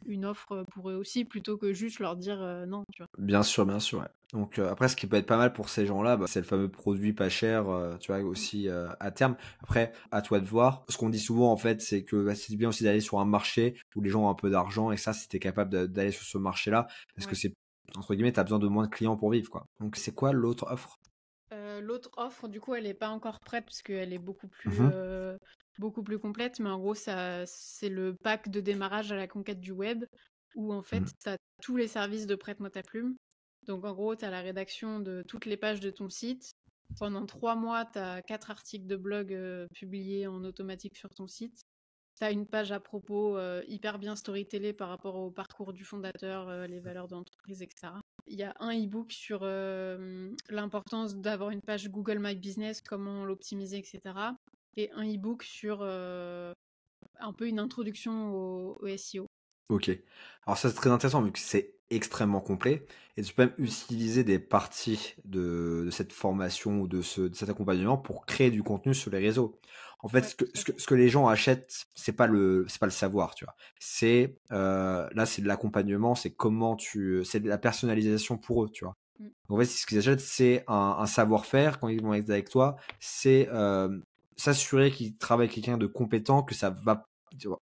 une offre pour eux aussi plutôt que juste leur dire non. Tu vois. Bien sûr, bien sûr. Donc après, ce qui peut être pas mal pour ces gens-là, bah, c'est le fameux produit pas cher, tu vois, aussi à terme. Après, à toi de voir. Ce qu'on dit souvent en fait, c'est que bah, c'est bien aussi d'aller sur un marché où les gens ont un peu d'argent et ça, si t'es capable d'aller sur ce marché-là, parce que c'est entre guillemets, t'as besoin de moins de clients pour vivre, quoi. Donc c'est quoi l'autre offre? L'autre offre, du coup, elle n'est pas encore prête parce qu'elle est beaucoup plus beaucoup plus complète, mais en gros, ça, c'est le pack de démarrage à la conquête du web, où en fait, mmh. tu as tous les services de prête-moi ta plume. Donc en gros, tu as la rédaction de toutes les pages de ton site. Pendant trois mois, tu as quatre articles de blog euh, publiés en automatique sur ton site. Tu as une page à propos euh, hyper bien storytellée par rapport au parcours du fondateur, euh, les valeurs d'entreprise, etc. Il y a un e-book sur l'importance d'avoir une page Google My Business, comment l'optimiser, etc et un e-book sur euh, un peu une introduction au, SEO. Ok. Alors ça c'est très intéressant vu que c'est extrêmement complet et tu peux même utiliser des parties de, cette formation ou de, ce, cet accompagnement pour créer du contenu sur les réseaux. En fait, ce, que, ce, que, les gens achètent, c'est pas le c'est pas le savoir, tu vois. C'est euh, là c'est de l'accompagnement, c'est comment tu c'est de la personnalisation pour eux, tu vois. Mm. En fait, ce qu'ils achètent, c'est un, savoir-faire quand ils vont être avec toi. C'est euh, s'assurer qu'il travaille avec quelqu'un de compétent, que ça va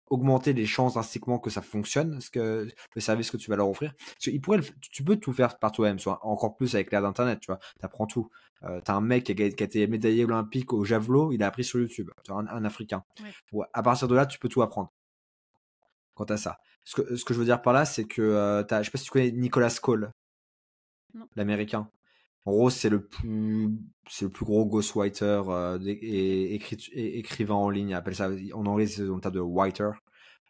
augmenter les chances drastiquement que ça fonctionne, ce que le service que tu vas leur offrir. il pourrait, tu peux tout faire par toi-même, soit encore plus avec l'ère d'internet, tu vois. T'apprends tout. Euh, t'as un mec qui a, été médaillé olympique au javelot, il a appris sur YouTube. Tu un, un africain. à partir de là, tu peux tout apprendre. Quant à ça. Ce que, ce que je veux dire par là, c'est que euh, je sais pas si tu connais Nicolas Cole, l'américain. En gros, c'est le plus, c'est le plus gros ghostwriter euh, et, écrivain en ligne. appelle ça en anglais, c'est le terme de writer.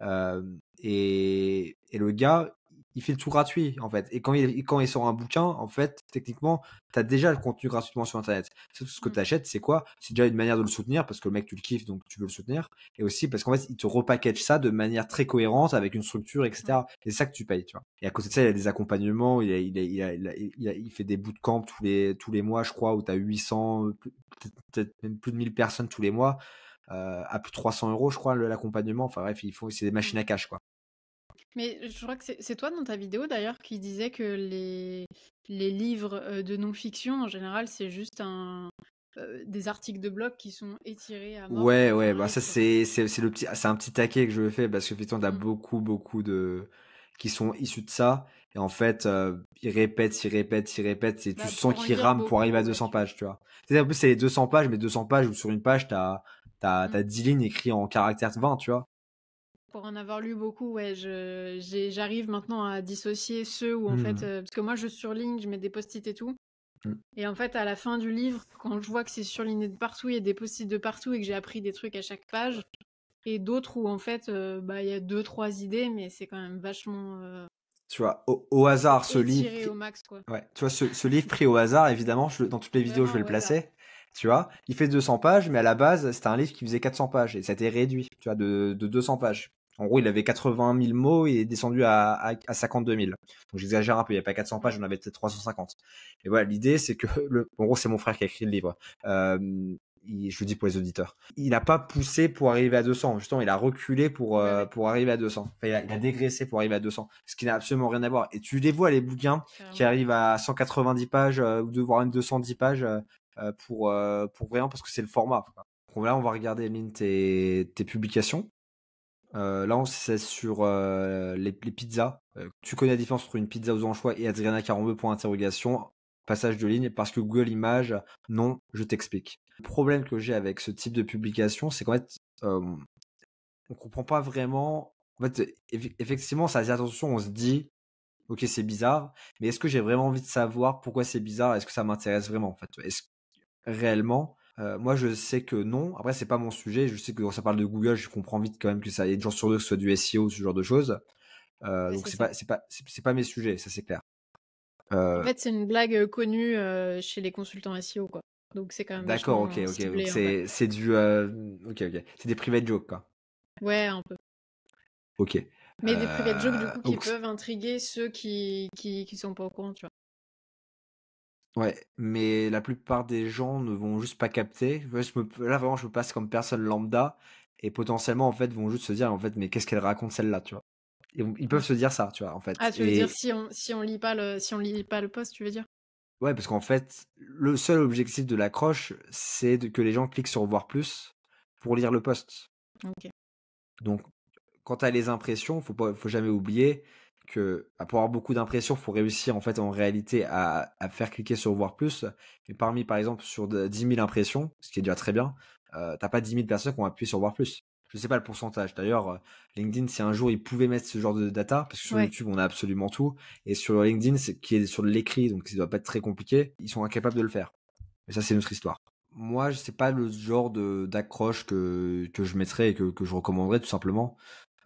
Euh, et, et, le gars, il fait tout gratuit, en fait. Et quand il, quand il sort un bouquin, en fait, techniquement, tu as déjà le contenu gratuitement sur Internet. Sauf ce que mmh. tu achètes, c'est quoi? C'est déjà une manière de le soutenir, parce que le mec, tu le kiffes, donc tu veux le soutenir. Et aussi parce qu'en fait, il te repackage ça de manière très cohérente, avec une structure, etc. Et c'est ça que tu payes, tu vois. Et à côté de ça, il y a des accompagnements, il, il, il, il fait des bootcamps tous les, tous les mois, je crois, où tu as 800, peut-être même plus de 1000 personnes tous les mois. Euh, à plus de 300 euros, je crois, l'accompagnement. Enfin bref, il faut, c'est des machines à cash, quoi. Mais je crois que c'est toi dans ta vidéo d'ailleurs qui disait que les, les livres de non-fiction, en général, c'est juste un, des articles de blog qui sont étirés à mort. Ouais, ouais, bah ça c'est le petit, c'est un petit taquet que je fais parce que on a mmh. beaucoup, beaucoup de qui sont issus de ça. Et en fait, ils répètent, ils répètent, ils répètent, et tu bah, sens qu'ils rament pour arriver à 200 pages, tu vois. En plus, c'est les 200 pages, mais 200 pages où sur une page, t'as as, as, 10 lignes écrites en caractère 20, tu vois pour en avoir lu beaucoup, ouais, j'arrive maintenant à dissocier ceux où en fait, mmh. euh, parce que moi je surligne, je mets des post-it et tout. Mmh. Et en fait, à la fin du livre, quand je vois que c'est surligné de partout, il y a des post-it de partout et que j'ai appris des trucs à chaque page, et d'autres où en fait, euh, bah il y a deux trois idées, mais c'est quand même vachement. Euh, tu vois, au, hasard, ce livre. Au max, quoi. Ouais, tu vois, ce, livre pris au hasard, évidemment, je, dans toutes les vidéos, je vais le placer. Tu vois, il fait 200 pages, mais à la base, c'était un livre qui faisait 400 pages et ça a été réduit, tu vois, de, de 200 pages. En gros, il avait 80 000 mots et est descendu à, à, 52 000. Donc j'exagère un peu, il n'y a pas 400 pages, j'en avais peut-être 350. Et voilà, l'idée c'est que, le, en gros, c'est mon frère qui a écrit le livre. Euh, je le dis pour les auditeurs. Il n'a pas poussé pour arriver à 200. Justement, il a reculé pour, euh, pour arriver à 200. Enfin, il, a, il, a, dégraissé pour arriver à 200. Ce qui n'a absolument rien à voir. Et tu les vois, les bouquins qui arrivent à 190 pages euh, ou de voire même 210 pages euh, pour, pour rien parce que c'est le format. Donc là, on va regarder, Mine, tes, tes publications. Euh, là, on c'est sur euh, les, pizzas. Euh, tu connais la différence entre une pizza aux anchois et Adriana Carambeu pour interrogation. Passage de ligne parce que Google Images, non, je t'explique. Le problème que j'ai avec ce type de publication, c'est qu'en fait, on comprend pas vraiment. En fait, effectivement, ça dit attention, on se dit, ok, c'est bizarre, mais est-ce que j'ai vraiment envie de savoir pourquoi c'est bizarre? Est-ce que ça m'intéresse vraiment en fait? Est-ce réellement? Euh, moi, je sais que non. Après, c'est pas mon sujet. Je sais que quand ça parle de Google, je comprends vite quand même que ça y a des gens sur deux que ce soit du SEO, ce genre de choses. Euh, donc c'est pas, c'est pas, c'est pas mes sujets, ça c'est clair. Euh... En fait, c'est une blague euh, connue euh, chez les consultants SEO, quoi. Donc c'est quand même. D'accord, ok, ok. C'est, du, ok, ok. C'est des private jokes, quoi. Ouais, un peu. Ok. Mais des private jokes du coup qui peuvent intriguer ceux qui, qui, qui sont pas au courant, tu vois. Ouais, mais la plupart des gens ne vont juste pas capter. là, vraiment, je me passe comme personne lambda et potentiellement, en fait, vont juste se dire, en fait, mais qu'est-ce qu'elle raconte celle-là, tu vois? ils peuvent se dire ça, tu vois, en fait. Ah, tu veux dire si on, si on lit pas le, si on lit pas le post, tu veux dire? Ouais, parce qu'en fait, le seul objectif de l'accroche, c'est que les gens cliquent sur voir plus pour lire le post. Ok. Donc, quant à les impressions, faut pas, faut jamais oublier, que bah, pour avoir beaucoup d'impressions, il faut réussir en fait en réalité à, faire cliquer sur voir plus. Mais parmi par exemple sur 10 000 impressions, ce qui est déjà très bien, euh, t'as pas 10 000 personnes qui ont appuyé sur voir plus. Je sais pas le pourcentage. D'ailleurs, euh, LinkedIn, si un jour ils pouvaient mettre ce genre de data, parce que sur YouTube on a absolument tout, et sur LinkedIn, qui est sur l'écrit, donc ça doit pas être très compliqué, ils sont incapables de le faire. Mais ça c'est notre histoire. Moi, je sais pas le genre d'accroche que, que je mettrais et que, que je recommanderais tout simplement.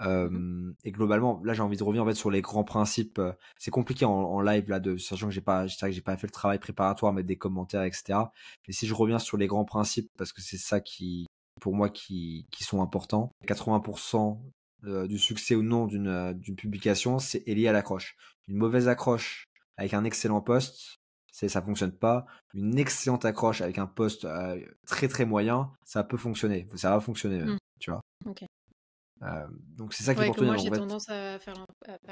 Euh, et globalement, là, j'ai envie de revenir en fait sur les grands principes. C'est compliqué en, live là, de sachant que j'ai pas, que j'ai pas fait le travail préparatoire, mettre des commentaires, etc. Mais si je reviens sur les grands principes, parce que c'est ça qui, pour moi, qui, qui sont importants. 80% du succès ou non d'une d'une publication, c'est lié à l'accroche. Une mauvaise accroche avec un excellent post, c'est ça fonctionne pas. Une excellente accroche avec un post très très moyen, ça peut fonctionner. Ça va fonctionner, mmh. tu vois? Okay. Euh, donc c'est ça qui est pour Moi j'ai tendance à faire,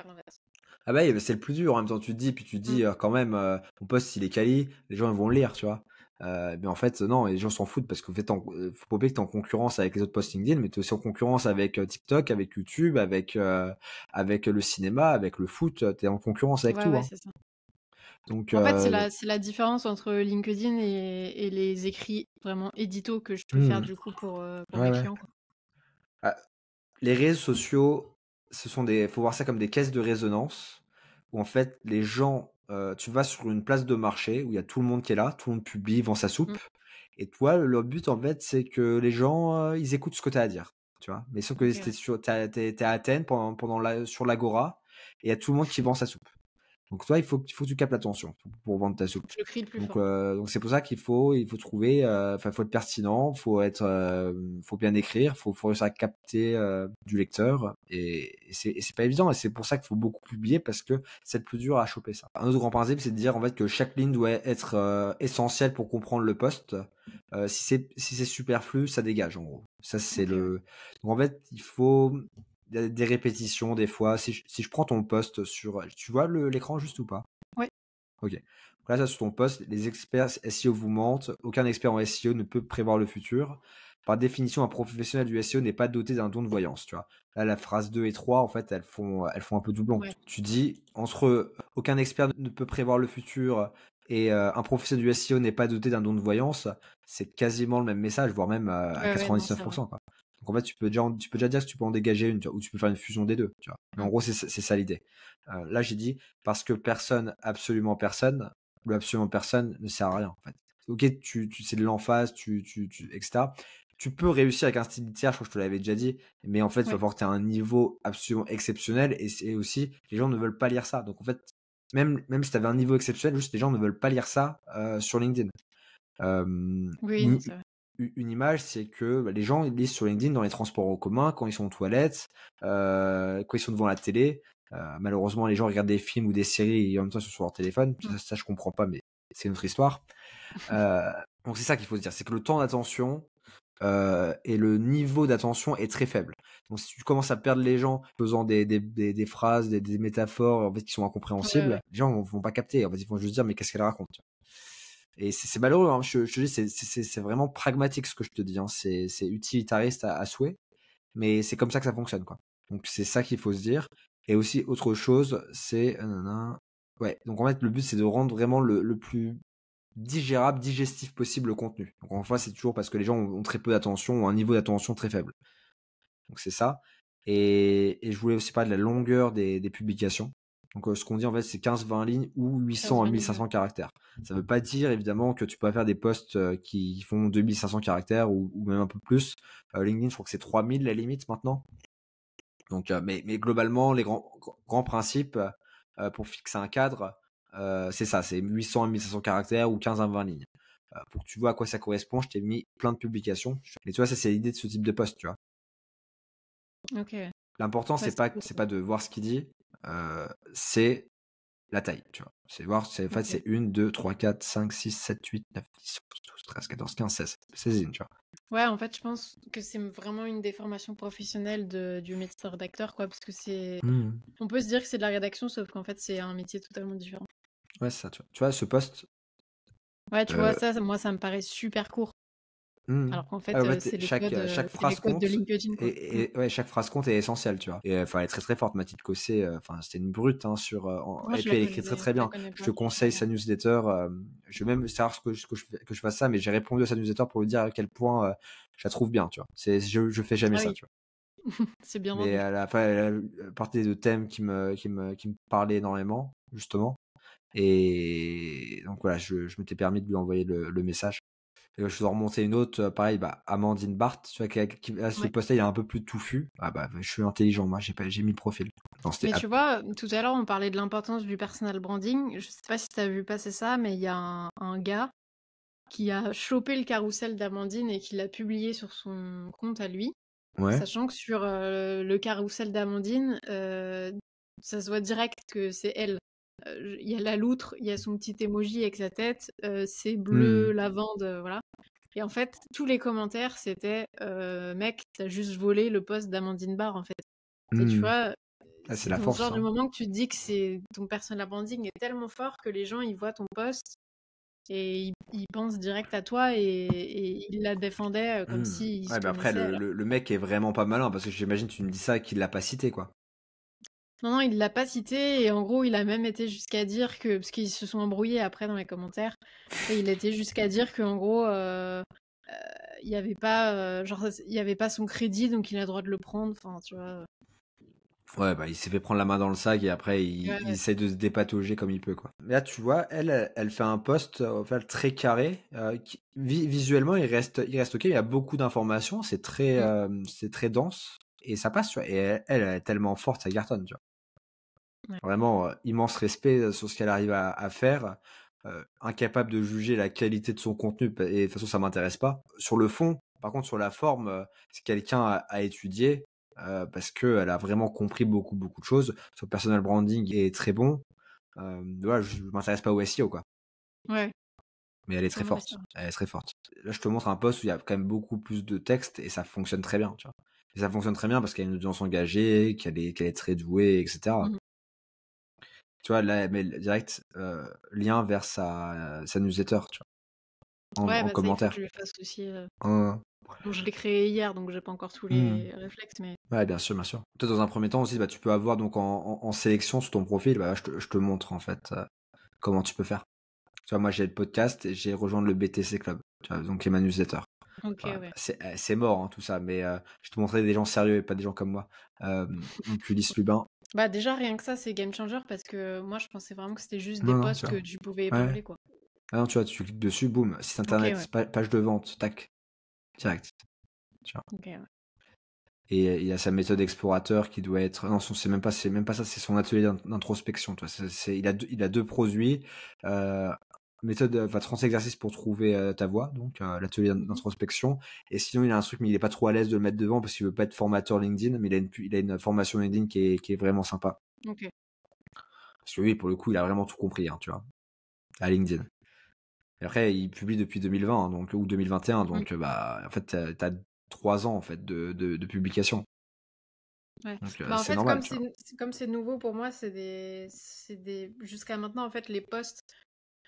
l'inverse. Ah bah c'est le plus dur en même temps tu te dis puis tu te dis mmh. euh, quand même euh, mon poste il est quali les gens ils vont le lire tu vois mais en fait non les gens s'en foutent parce qu'en fait faut pas oublier que t'es en concurrence avec les autres posts LinkedIn mais t'es aussi en concurrence avec TikTok avec YouTube avec avec le cinéma avec le foot t'es en concurrence avec tout hein. Donc, en fait, c'est la, la, différence entre LinkedIn et, et, les écrits vraiment édito que je peux faire mmh. du coup pour, pour mes clients. Les réseaux sociaux, ce sont des, faut voir ça comme des caisses de résonance où en fait les gens, euh, tu vas sur une place de marché où il y a tout le monde qui est là, tout le monde publie, vend sa soupe, mmh. et toi, leur but en fait, c'est que les gens, euh, ils écoutent ce que tu as à dire, tu vois? Mais sauf que okay. sur, t'es, à Athènes pendant, pendant la, sur l'agora, et il y a tout le monde qui vend sa soupe. Donc toi, il faut, il faut que tu captes l'attention pour, vendre ta soupe. Je crie le plus donc. Euh, donc c'est pour ça qu'il faut, il faut trouver, euh, enfin, faut être pertinent, faut être, euh, faut bien écrire, faut, faut réussir à capter euh, du lecteur, et, et c'est pas évident. Et c'est pour ça qu'il faut beaucoup publier parce que c'est le plus dur à choper ça. Un autre grand principe, c'est de dire en fait que chaque ligne doit être euh, essentielle pour comprendre le poste. si c'est si c'est superflu, ça dégage en gros. Ça c'est le. Donc en fait, il faut y a des répétitions des fois. Si je, si je prends ton poste sur. Tu vois l'écran juste ou pas? Ouais. Ok. Là, ça, sur ton poste, les experts SEO vous mentent. Aucun expert en SEO ne peut prévoir le futur. Par définition, un professionnel du SEO n'est pas doté d'un don de voyance. Tu vois. Là, la phrase 2 et 3, en fait, elles font, elles font un peu doublon. Tu dis, entre aucun expert ne peut prévoir le futur et euh, un professionnel du SEO n'est pas doté d'un don de voyance, c'est quasiment le même message, voire même euh, à 99%. quoi. Donc en fait, tu peux déjà, tu peux déjà dire que tu peux en dégager une, ou tu peux faire une fusion des deux. Tu vois. Mais en gros, c'est ça l'idée. Euh, là, j'ai dit parce que personne, absolument personne, ou absolument personne ne sert à rien. En fait. Ok, tu, tu c'est de l'emphase, tu, tu, tu, etc. Tu peux réussir avec un style littéraire, je crois que je te l'avais déjà dit, mais en fait, il va falloir que tu un niveau absolument exceptionnel et c'est aussi, les gens ne veulent pas lire ça. Donc en fait, même, même si tu avais un niveau exceptionnel, juste les gens ne veulent pas lire ça euh, sur LinkedIn. Euh, oui, une image, c'est que bah, les gens ils lisent sur LinkedIn dans les transports en commun, quand ils sont aux toilettes, euh, quand ils sont devant la télé. Euh, malheureusement, les gens regardent des films ou des séries et en même temps ils sont sur leur téléphone. Ça, ça je comprends pas, mais c'est une autre histoire. [laughs] Euh, donc c'est ça qu'il faut se dire, c'est que le temps d'attention et le niveau d'attention est très faible. Donc si tu commences à perdre les gens faisant des, des, des, phrases, des, métaphores en fait, qui sont incompréhensibles, les gens vont, vont pas capter. En fait, ils vont juste dire mais qu'est-ce qu'elle raconte? Et c'est malheureux, hein. je, te dis, c'est vraiment pragmatique ce que je te dis, hein. c'est utilitariste à, souhait, mais c'est comme ça que ça fonctionne. quoi. Donc c'est ça qu'il faut se dire. Et aussi, autre chose, c'est... Ouais, donc en fait, le but, c'est de rendre vraiment le, plus digérable, digestif possible le contenu. Donc en fait, c'est toujours parce que les gens ont, très peu d'attention, ont un niveau d'attention très faible. Donc c'est ça. Et, je voulais aussi parler de la longueur des publications. Donc, ce qu'on dit en fait, c'est 15-20 lignes ou 800 à 1500 caractères. Ça ne veut pas dire évidemment que tu peux faire des posts qui font 2500 caractères ou, même un peu plus. LinkedIn, je crois que c'est 3000 la limite maintenant. Donc, mais, mais, globalement, les grands, grands principes pour fixer un cadre, c'est ça, c'est 800 à 1500 caractères ou 15 à 20 lignes. pour que tu vois à quoi ça correspond, je t'ai mis plein de publications. Mais tu vois, ça c'est l'idée de ce type de post, tu vois. Ok. L'important, c'est pas, c'est pas de voir ce qu'il dit, c'est la taille, tu vois. C'est voir, c'est, en fait, c'est 1, 2, 3, 4, 5, 6, 7, 8, 9, 10, 12, 13, 14, 15, 16. 16 lignes, tu vois. Ouais, en fait, je pense que c'est vraiment une déformation professionnelle de, du métier de rédacteur, quoi, parce que c'est. Mmh. On peut se dire que c'est de la rédaction, sauf qu'en fait, c'est un métier totalement différent. Ouais, c'est ça, tu vois. Tu vois, ce poste. Ouais, tu vois, ça, moi, ça me paraît super court. Mmh. Alors qu'en fait, euh, c'est chaque, euh, chaque phrase compte. De LinkedIn, et, ouais, chaque phrase compte est essentielle, tu vois. Et enfin, elle est très très forte. Mathilde Cossé, euh, enfin, c'était une brute hein, sur. et puis elle écrit très très bien. Je te conseille sa newsletter. je vais même savoir ce que, que, je, que je fasse ça, mais j'ai répondu à sa newsletter pour lui dire à quel point je la trouve bien, tu vois. C'est, je, je fais jamais ah ça, tu vois. [laughs] c'est bien. Mais elle a, elle a partie de thèmes qui me, qui me, qui me parlaient énormément, justement. Et donc voilà, je, je m'étais permis de lui envoyer le, le message je dois remonter une autre, euh, pareil, bah, Amandine Barthes, tu vois, qui, qui à ce poste-là, il est un peu plus touffu. Ah bah, je suis intelligent, moi, j'ai j'ai mis le profil. mais tu vois, tout à l'heure, on parlait de l'importance du personal branding. Je sais pas si tu as vu passer ça, mais il y a un, gars qui a chopé le carrousel d'Amandine et qui l'a publié sur son compte à lui. Sachant que sur euh, le carrousel d'Amandine, euh, ça se voit direct que c'est elle. Il y a la loutre, il y a son petit emoji avec sa tête, c'est bleu, mmh. lavande, voilà. Et en fait, tous les commentaires, c'était mec, t'as juste volé le poste d'Amandine Barr, en fait. Et tu mmh. vois, ah, c'est la force. genre hein. moment que tu te dis que c'est ton personal branding est tellement fort que les gens ils voient ton poste et ils, pensent direct à toi et, ils la défendaient comme mmh. si. Ouais, mais après, le, le, mec est vraiment pas malin parce que j'imagine tu me dis ça qu'il l'a pas cité, quoi. Non, non, il l'a pas cité et en gros, il a même été jusqu'à dire que, parce qu'ils se sont embrouillés après dans les commentaires, et il était jusqu'à dire qu'en gros, euh, euh, il y avait pas, euh, genre, il avait pas son crédit, donc il a le droit de le prendre. Enfin, tu vois. Ouais, bah il s'est fait prendre la main dans le sac et après il, essaie de se dépatauger comme il peut quoi. Mais là tu vois, elle, elle fait un post fait, très carré. visuellement il reste, il reste ok. Il y a beaucoup d'informations, c'est très, c'est très dense et ça passe. Tu vois, et elle, elle, est tellement forte, ça cartonne. Tu vois. Vraiment, immense respect sur ce qu'elle arrive à, faire. incapable de juger la qualité de son contenu, et de toute façon, ça m'intéresse pas. Sur le fond, par contre, sur la forme, c'est quelqu'un à, étudier parce qu'elle a vraiment compris beaucoup, beaucoup de choses. Son personal branding est très bon. voilà, je, ne m'intéresse pas au SEO, quoi. Ouais. Mais elle est très forte. Elle est très forte. Là, je te montre un post où il y a quand même beaucoup plus de texte et ça fonctionne très bien, tu vois. Et ça fonctionne très bien parce qu'elle a une audience engagée, qu'elle est, qu'elle est très douée, etc. tu vois, là, elle met direct lien vers sa, sa newsletter, tu vois. En, ouais, bah, commentaire. je le fasse aussi. Hein. je l'ai créé hier, donc j'ai pas encore tous les mmh. réflexes. Mais... Ouais, bien sûr, bien sûr. Toi, dans un premier temps aussi, bah, tu peux avoir donc en, en, sélection sur ton profil, bah, je, te, je te montre en fait comment tu peux faire. Tu vois, moi j'ai le podcast et j'ai rejoint le BTC Club, tu vois, donc les ma newsletter. ouais. Eh, c'est mort hein, tout ça, mais je te montrais des gens sérieux et pas des gens comme moi. Euh, donc Ulysse [laughs] Lubin. Bah déjà rien que ça c'est game changer parce que moi je pensais vraiment que c'était juste des posts que tu pouvais épingler quoi. Ah non tu vois tu cliques dessus boum site internet page de vente tac direct. Tu vois. Et il y a sa méthode explorateur qui doit être non c'est même pas c'est même pas ça c'est son atelier d'introspection toi c'est il a il a deux produits euh, méthode, enfin 30 exercices pour trouver ta voix, donc l'atelier mmh d'introspection. Et sinon, il a un truc, mais il est pas trop à l'aise de le mettre devant parce qu'il veut pas être formateur LinkedIn, mais il a une, il a une formation LinkedIn qui est, qui est vraiment sympa. Ok. Parce que oui, pour le coup, il a vraiment tout compris, hein, tu vois, à LinkedIn. Et après, il publie depuis 2020, hein, donc ou 2021, mmh. donc bah en fait, t'as trois ans en fait de, de, publication. Ouais. bah en fait, normal, comme c'est nouveau pour moi, c'est des, des... jusqu'à maintenant en fait les posts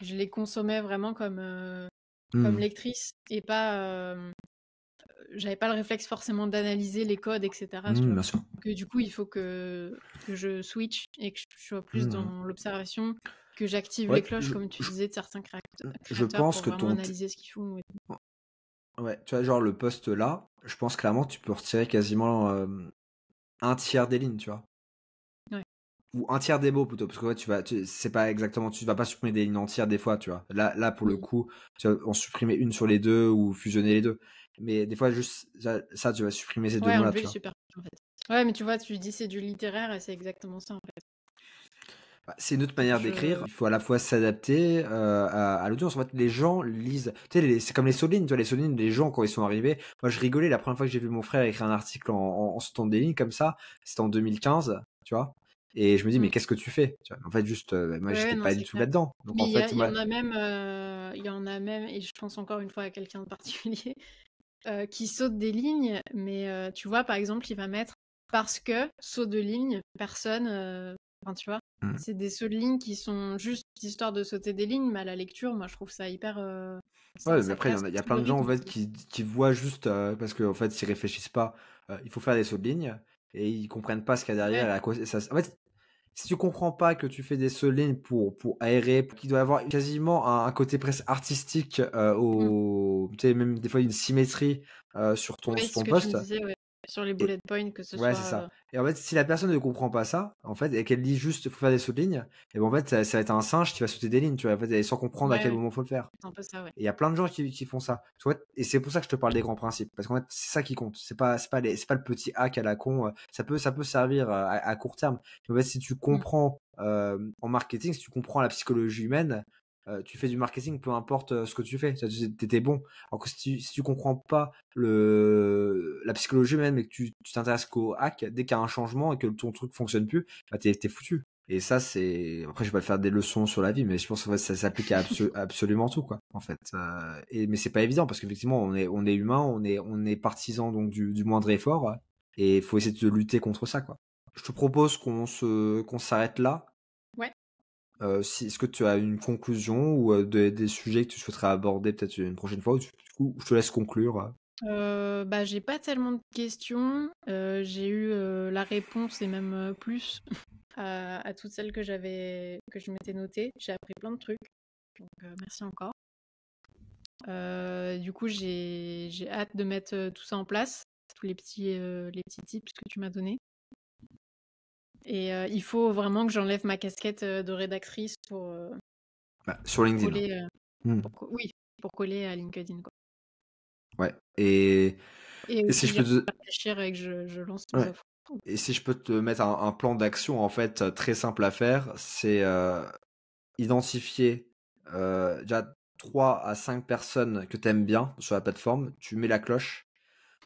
je les consommais vraiment comme, euh, comme mmh. lectrice et pas. Euh, j'avais pas le réflexe forcément d'analyser les codes, etc. Mmh, bien sûr. Que du coup, il faut que, que je switch et que je sois plus mmh. dans l'observation, que j'active les cloches, comme tu disais, de certains créateurs. Je pense pour que ton. analyser ce qu'ils font. Ouais, tu vois, genre le poste là, je pense clairement tu peux retirer quasiment un tiers des lignes, tu vois ou un tiers des mots plutôt parce que ouais, tu vas c'est pas exactement tu vas pas supprimer des lignes entières des fois tu vois là là pour le coup tu vas en supprimer une sur les deux ou fusionner les deux mais des fois juste ça, tu vas supprimer ces deux mots là tu super, en fait. ouais mais tu vois tu dis c'est du littéraire et c'est exactement ça en fait bah, c'est une autre manière d'écrire. Il faut à la fois s'adapter euh, à, l'audience. En fait, les gens lisent. Tu sais, c'est comme les solines. Tu vois, les solines, les gens quand ils sont arrivés. Moi, je rigolais la première fois que j'ai vu mon frère écrire un article en, en, en sautant des lignes comme ça. C'était en 2015, tu vois. Et je me dis, mais mmh. qu'est-ce que tu fais? En fait, juste, moi, j'étais pas du tout là-dedans. Donc, en fait, il y, en a même, il y en a même, et je pense encore une fois à quelqu'un de particulier, [laughs] qui saute des lignes, mais tu vois, par exemple, il va mettre parce que saut de ligne, personne. Enfin, tu vois, mmh. c'est des sauts de ligne qui sont juste histoire de sauter des lignes, mais à la lecture, moi, je trouve ça hyper. ouais, mais après, il y, a plein de gens en fait qui, qui voient juste parce qu'en en fait, ils réfléchissent pas. il faut faire des sauts de ligne et ils comprennent pas ce qu'il y a derrière. À quoi ça, en fait, si tu comprends pas que tu fais des solines pour pour aérer, qu'il doit avoir quasiment un, côté presque artistique euh, au, mmh. tu sais, même des fois une symétrie euh, sur ton, oui, ton poste sur les bullet points que ce ouais, c'est ça. Et en fait, si la personne ne comprend pas ça, en fait, et qu'elle dit juste faut faire des sauts de ligne, et ben en fait, ça, va être un singe qui va sauter des lignes, tu vois, en fait, sans comprendre à quel moment faut le faire. C'est un peu ça, ouais. Et il y a plein de gens qui, qui font ça. Et c'est pour ça que je te parle des grands principes, parce qu'en fait, c'est ça qui compte. C'est pas, c'est pas c'est pas le petit hack à la con. Euh, ça peut, ça peut servir à, à court terme. Mais en fait, si tu mmh. comprends euh, en marketing, si tu comprends la psychologie humaine, euh, tu fais du marketing, peu importe euh, ce que tu fais, tu étais bon. Alors que si tu, si tu comprends pas le, la psychologie même et que tu t'intéresses qu'au hack, dès qu'il y a un changement et que ton truc fonctionne plus, bah t'es es foutu. Et ça, c'est. Après, je vais pas faire des leçons sur la vie, mais je pense que ça s'applique à [laughs] absolument tout, quoi, en fait. Euh, et, mais c'est pas évident parce qu'effectivement, on est, on est humain, on est, on est partisan donc du, du moindre effort, et il faut essayer de lutter contre ça, quoi. Je te propose qu'on se, qu'on s'arrête là. Euh, est-ce que tu as une conclusion ou euh, des, sujets que tu souhaiterais aborder peut-être une prochaine fois ou coup, je te laisse conclure euh, bah, j'ai pas tellement de questions. j'ai eu la réponse et même plus [laughs] à, toutes celles que j'avais que je m'étais notées. J'ai appris plein de trucs. Donc merci encore. du coup, j'ai hâte de mettre tout ça en place, tous les petits, les petits tips que tu m'as donnés. Et euh, il faut vraiment que j'enlève ma casquette euh, de rédactrice pour. Euh, bah, sur LinkedIn. Coller, mmh. oui, pour coller à LinkedIn. Quoi. Ouais. Et, et, si je peux réfléchir et que je, je lance tout ouais. Et si je peux te mettre un, plan d'action en fait très simple à faire, c'est identifier déjà 3 à 5 personnes que tu aimes bien sur la plateforme, tu mets la cloche,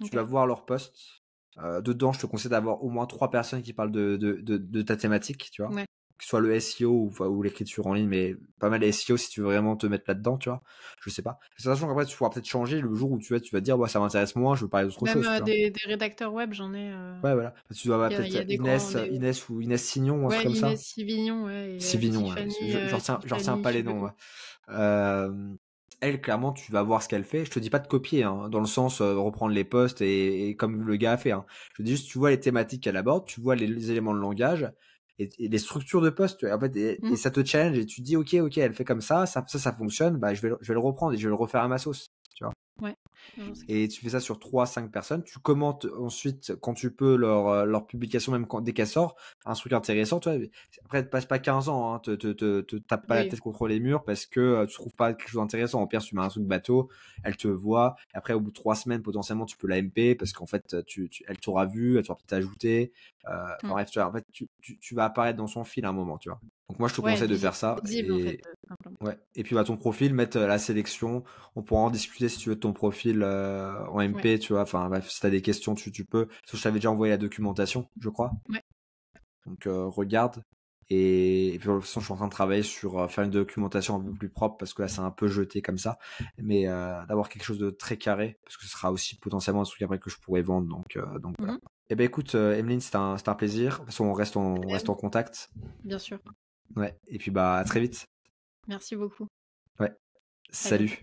tu vas voir leur post. Dedans, je te conseille d'avoir au moins 3 personnes qui parlent de, de, de, ta thématique, tu vois que ce soit le SEO ou, l'écriture en ligne, mais pas mal SEO si tu veux vraiment te mettre là-dedans, tu vois. Je sais pas. Sachant qu'après, tu pourras peut-être changer le jour où tu vas, tu vas dire, bah, ça m'intéresse moins, je veux parler d'autre chose. Même euh, des, des, rédacteurs web, j'en ai. Euh... Ouais, voilà. Tu dois peut-être Inès, Inès ou Inès Signon, ouais, un truc comme ça. Inès Sivignon, ouais. Sivignon, ouais. J'en retiens, retiens pas les noms, ouais. Euh, elle, clairement, tu vas voir ce qu'elle fait. Je te dis pas de copier, hein, dans le sens euh, reprendre les posts et, comme le gars a fait. Hein. Je te dis juste, tu vois les thématiques qu'elle aborde, tu vois les, éléments de langage, et, les structures de poste en fait et, mmh. ça te challenge et tu te dis ok ok elle fait comme ça ça ça, ça fonctionne bah je vais je vais le reprendre et je vais le refaire à ma sauce tu vois ouais et tu fais ça sur 3-5 personnes. Tu commentes ensuite, quand tu peux, leur, euh, leur publication, même quand, dès qu'elle sort, un truc intéressant. Tu vois. Après, ne passe pas 15 ans, hein, te, te, te, te, tape pas la tête contre les murs parce que euh, tu trouves pas quelque chose d'intéressant. En pire, tu mets un truc bateau, elle te voit. Après, au bout de 3 semaines, potentiellement, tu peux la MP parce qu'en fait, tu, tu, elle t'aura vu, elle t'aura peut-être ajouté. Euh, mmh. Bref, tu vois, en fait, tu, tu, tu, vas apparaître dans son fil à un moment, tu vois. Donc moi, je te conseille de faire ça. et... Euh, ouais. Et puis, bah, ton profil, mettre la sélection. On pourra en discuter si tu veux de ton profil en MP, tu vois. Enfin, bref, si t'as des questions, tu, tu peux. Parce que je t'avais déjà envoyé la documentation, je crois. Ouais. Donc, regarde. Et, puis, de toute façon, je suis en train de travailler sur faire une documentation un peu plus propre parce que là, c'est un peu jeté comme ça. Mais d'avoir quelque chose de très carré parce que ce sera aussi potentiellement un truc après que je pourrais vendre. Donc, donc voilà. Mmh eh ben écoute, Emeline, c'était un, un, plaisir. De toute façon, on reste en, on reste en contact. Bien sûr. Ouais. Et puis bah à très vite. Merci beaucoup. Ouais. Salut.